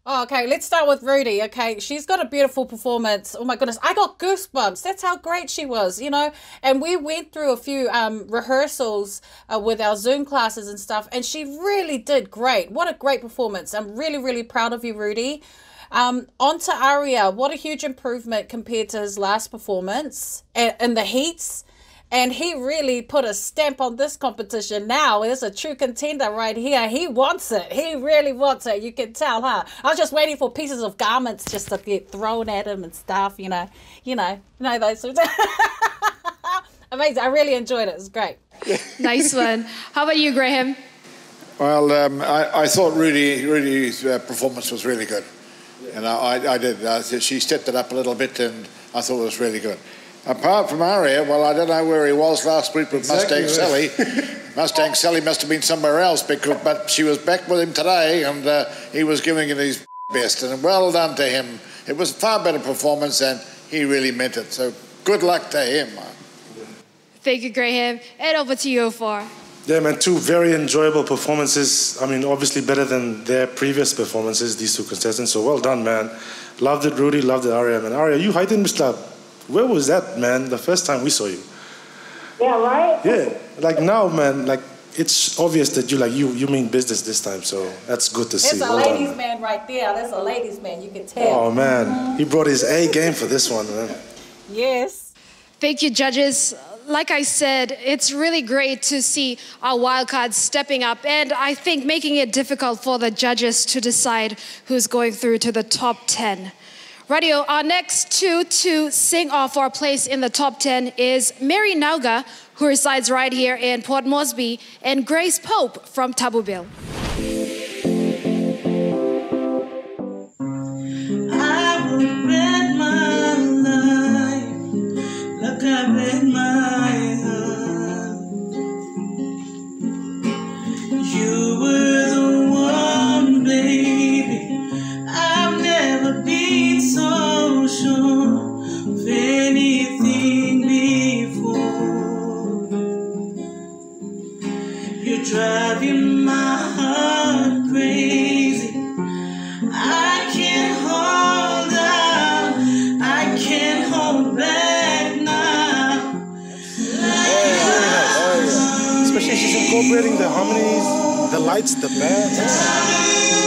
Oh, okay, let's start with Rudy. Okay, she's got a beautiful performance. Oh my goodness, I got goosebumps. That's how great she was, you know. And we went through a few um, rehearsals uh, with our Zoom classes and stuff, and she really did great. What a great performance! I'm really, really proud of you, Rudy. Um, on to Aria. What a huge improvement compared to his last performance and, and the heats. And he really put a stamp on this competition now. It's a true contender right here. He wants it. He really wants it. You can tell, huh? I was just waiting for pieces of garments just to get thrown at him and stuff, you know. You know, you know those sorts Amazing. I really enjoyed it. It was great. Nice one. How about you, Graham? Well, um, I, I thought Rudy Rudy's uh, performance was really good, and I, I, I did. I, she stepped it up a little bit, and I thought it was really good. Apart from Aria, well, I don't know where he was last week with Exactly Mustang right. Sally. Mustang Sally must have been somewhere else, because but she was back with him today, and uh, he was giving it his best. And well done to him. It was a far better performance, and he really meant it. So good luck to him. Thank you, Graham. And over to you, for. Yeah, man, two very enjoyable performances. I mean, obviously better than their previous performances, these two contestants. So well done, man. Loved it, Rudy. Loved it, Aria, man. Aria, you hiding Mr. Where was that, man, the first time we saw you? Yeah, right? Yeah, like now, man, like it's obvious that you like you you mean business this time, so that's good to see. There's a Well done, ladies' man. man right there. That's a ladies' man. You can tell. Oh man, he brought his A game for this one, man. Yes. Thank you, judges. Like I said, it's really great to see our wildcards stepping up and I think making it difficult for the judges to decide who's going through to the top 10. Radio, our next two to sing off our place in the top 10 is Mary Nauga, who resides right here in Port Moresby, and Grace Pope from Tabubil. I my life like I driving my heart crazy. I can't hold out. I can't hold back now. Especially she's incorporating the harmonies, the lights, the bands.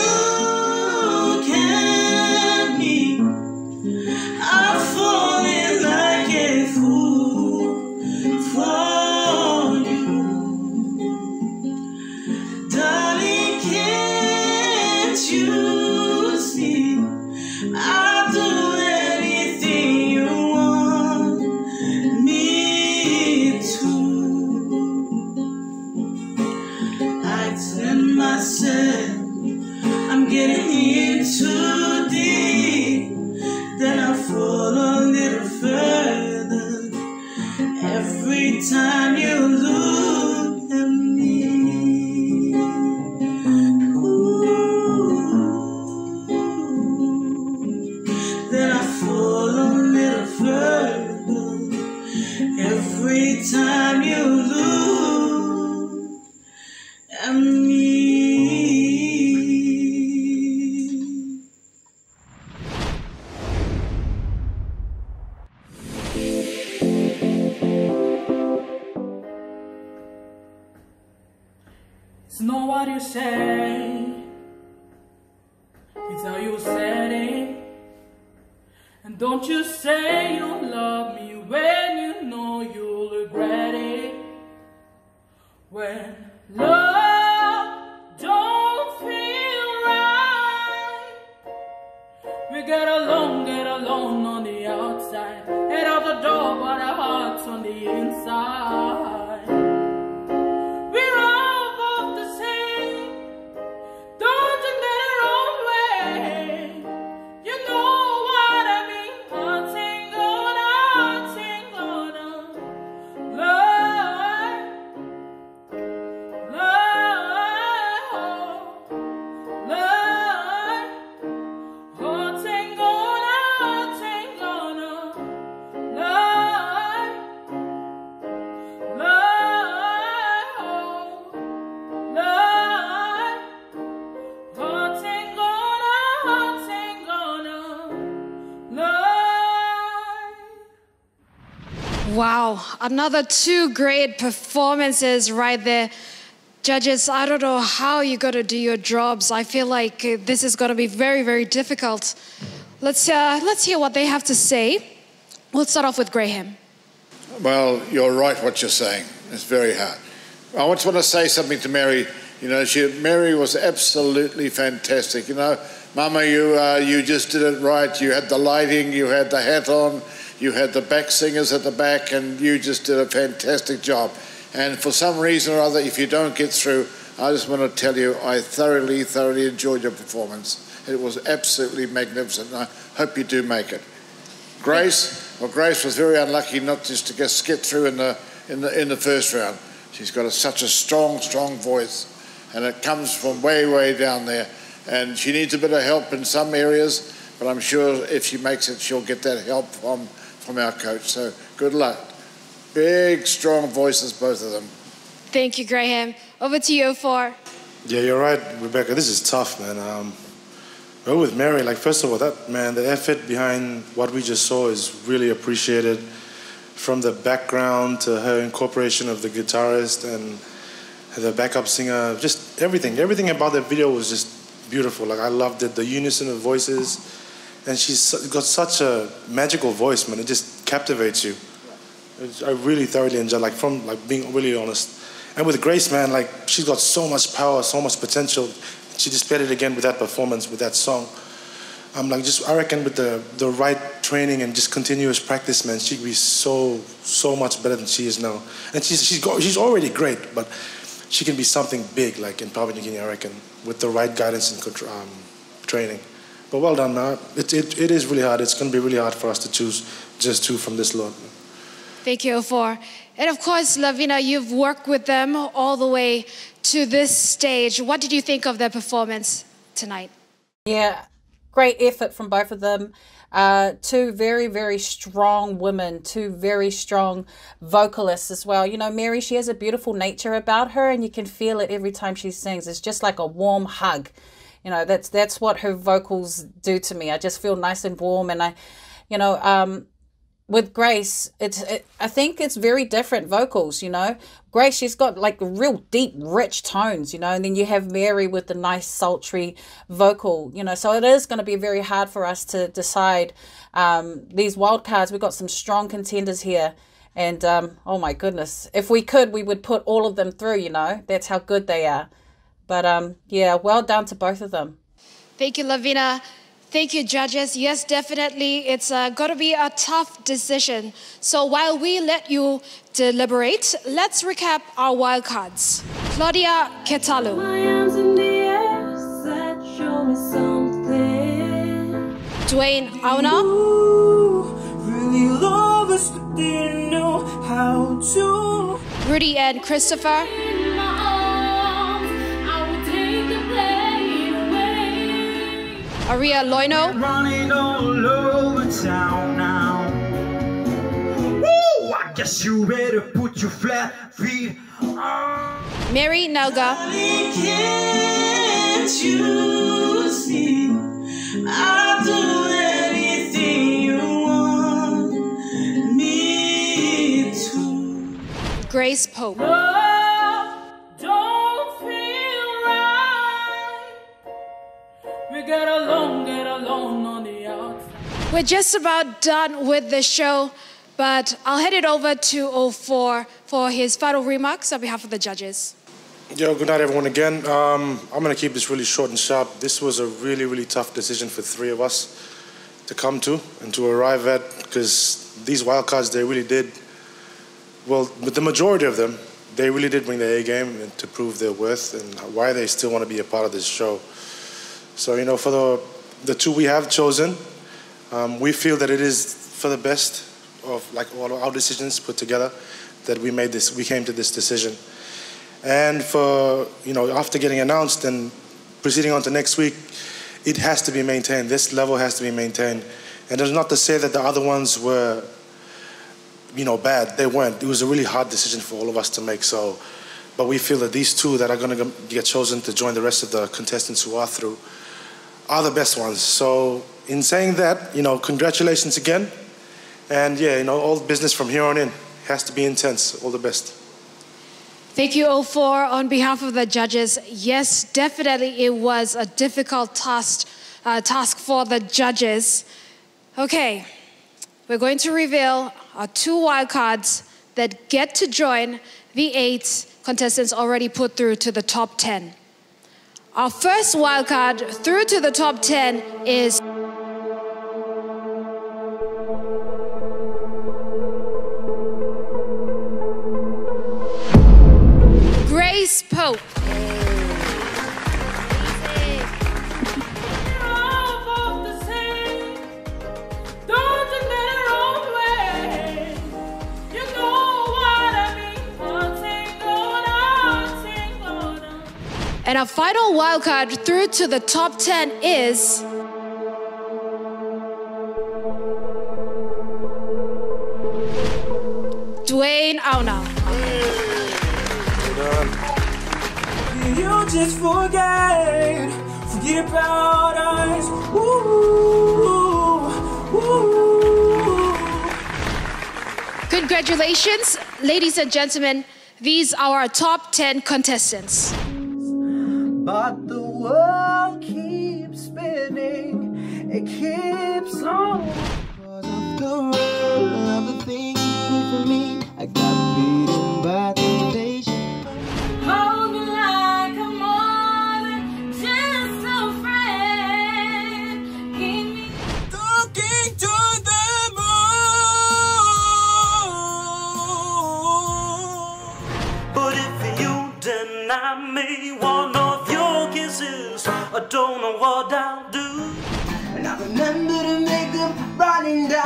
Wow, another two great performances right there. Judges, I don't know how you're going to do your jobs. I feel like uh, this is going to be very, very difficult. Let's, uh, let's hear what they have to say. We'll start off with Graham. Well, you're right what you're saying. It's very hard. I just want to say something to Mary. You know, she, Mary was absolutely fantastic. You know, Mama, you, uh, you just did it right. You had the lighting, you had the hat on, you had the back singers at the back, and you just did a fantastic job. And for some reason or other, if you don't get through, I just want to tell you, I thoroughly, thoroughly enjoyed your performance. It was absolutely magnificent. I hope you do make it. Grace, well, Grace was very unlucky not just to just get through in the in the in the first round. She's got a, such a strong, strong voice, and it comes from way, way down there. And she needs a bit of help in some areas, but I'm sure if she makes it, she'll get that help from from our coach. So good luck. Big, strong voices, both of them. Thank you, Graham. Over to you for. Yeah, you're right, Rebecca. This is tough, man. Um, well, with Mary, like first of all, that man, the effort behind what we just saw is really appreciated. From the background to her incorporation of the guitarist and the backup singer, just everything, everything about that video was just beautiful. Like I loved it, the unison of voices, and she's got such a magical voice, man. It just captivates you. I really thoroughly enjoyed, like from like being really honest. And with Grace, man, like she's got so much power, so much potential. She displayed it again with that performance, with that song. I'm like, just I reckon with the the right training and just continuous practice, man, she'd be so so much better than she is now. And she's she's got, she's already great, but she can be something big, like in Papua New Guinea, I reckon, with the right guidance and um, training. But well done, man. It, it, it is really hard. It's going to be really hard for us to choose just two from this lot. Thank you for. And of course, Lavina, you've worked with them all the way to this stage. What did you think of their performance tonight? Yeah, great effort from both of them. Uh, two very, very strong women, two very strong vocalists as well. You know, Mary, she has a beautiful nature about her, and you can feel it every time she sings. It's just like a warm hug. You know, that's that's what her vocals do to me. I just feel nice and warm, and I, you know, um, with Grace, it's it, I think it's very different vocals. You know, Grace she's got like real deep, rich tones. You know, and then you have Mary with the nice sultry vocal. You know, so it is going to be very hard for us to decide um, these wild cards. We've got some strong contenders here. And um, oh my goodness, if we could, we would put all of them through. You know, that's how good they are. But um, yeah, well done to both of them. Thank you, Lavina. Thank you, judges. Yes, definitely, it's uh, got to be a tough decision. So while we let you deliberate, let's recap our wild cards. Claudia Ketalu, Show me something. Dwayne Auna, Really love lovers that didn't know how to. Rudy and Christopher. Aria Loino. Running all over town now. Woo! I guess you better put your flat feet on. Mary Nelga. Can't you see? I'll do anything you want me to. Grace Pope. Don't We're just about done with the show, but I'll head it over to 04 for his final remarks on behalf of the judges. Yo, good night, everyone, again. Um, I'm going to keep this really short and sharp. This was a really, really tough decision for three of us to come to and to arrive at because these wildcards, they really did, well, with the majority of them, they really did bring their A game and to prove their worth and why they still want to be a part of this show. So, you know, for the, the two we have chosen, um, we feel that it is for the best of like all our decisions put together that we made this, we came to this decision. And for, you know, after getting announced and proceeding on to next week, it has to be maintained. This level has to be maintained. And it's not to say that the other ones were, you know, bad. They weren't. It was a really hard decision for all of us to make. So, but we feel that these two that are going to get chosen to join the rest of the contestants who are through are the best ones. So, in saying that, you know, congratulations again. And yeah, you know, all business from here on in has to be intense. All the best. Thank you, all 04. On behalf of the judges, yes, definitely it was a difficult task, uh, task for the judges. Okay, we're going to reveal our two wildcards that get to join the eight contestants already put through to the top 10. Our first wildcard through to the top 10 is final wildcard through to the top 10 is. Dwayne Auna. You just forget, forget about us. Ooh, ooh. Congratulations, ladies and gentlemen. These are our top 10 contestants. But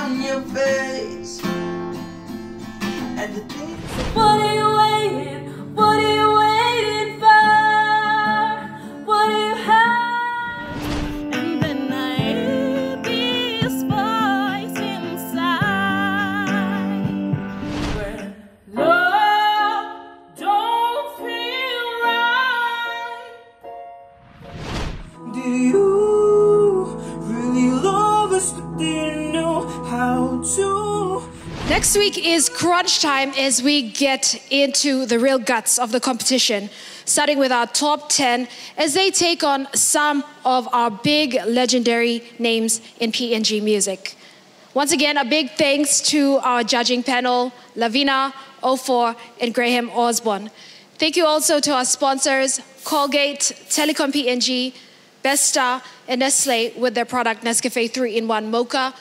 down your face. And the things Next week is crunch time as we get into the real guts of the competition, starting with our top 10 as they take on some of our big legendary names in PNG music. Once again, a big thanks to our judging panel, Lavina, 04, and Graham Osborne. Thank you also to our sponsors, Colgate, Telecom PNG, Besta, and Nestle with their product Nescafe 3-in-1 Mocha.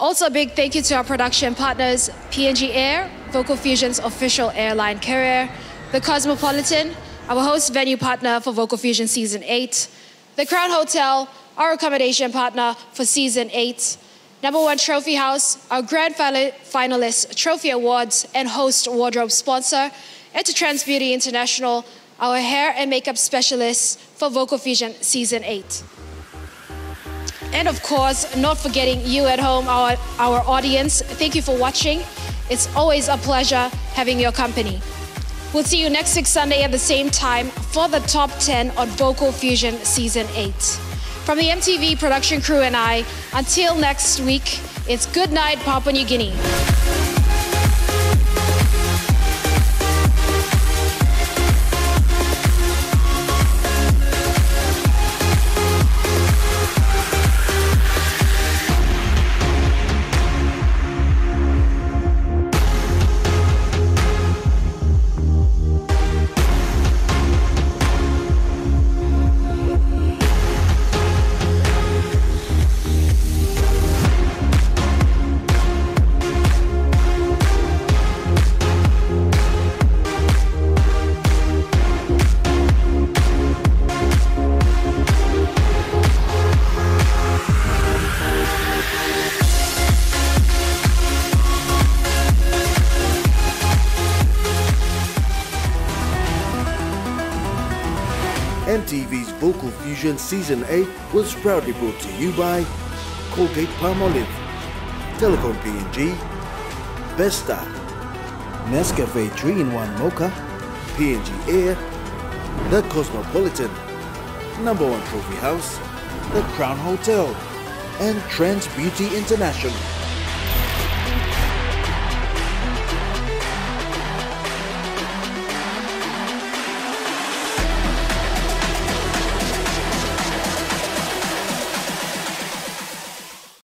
Also, a big thank you to our production partners, PNG Air, Vocal Fusion's official airline carrier, the Cosmopolitan, our host venue partner for Vocal Fusion Season 8, the Crown Hotel, our accommodation partner for Season 8, Number one Trophy House, our grand finalist Trophy Awards and host wardrobe sponsor, and to Trans Beauty International, our hair and makeup specialist for Vocal Fusion Season 8. And of course, not forgetting you at home, our, our audience. Thank you for watching. It's always a pleasure having your company. We'll see you next week Sunday at the same time for the top 10 on Vocal Fusion Season 8. From the EMTV production crew and I, until next week, it's good night, Papua New Guinea. Fusion Season 8 was proudly brought to you by Colgate Palmolive, Telecom PNG, Besta, Nescafe 3-in-1 Mocha, PNG Air, The Cosmopolitan, Number One Trophy House, The Crown Hotel, and Trans Beauty International.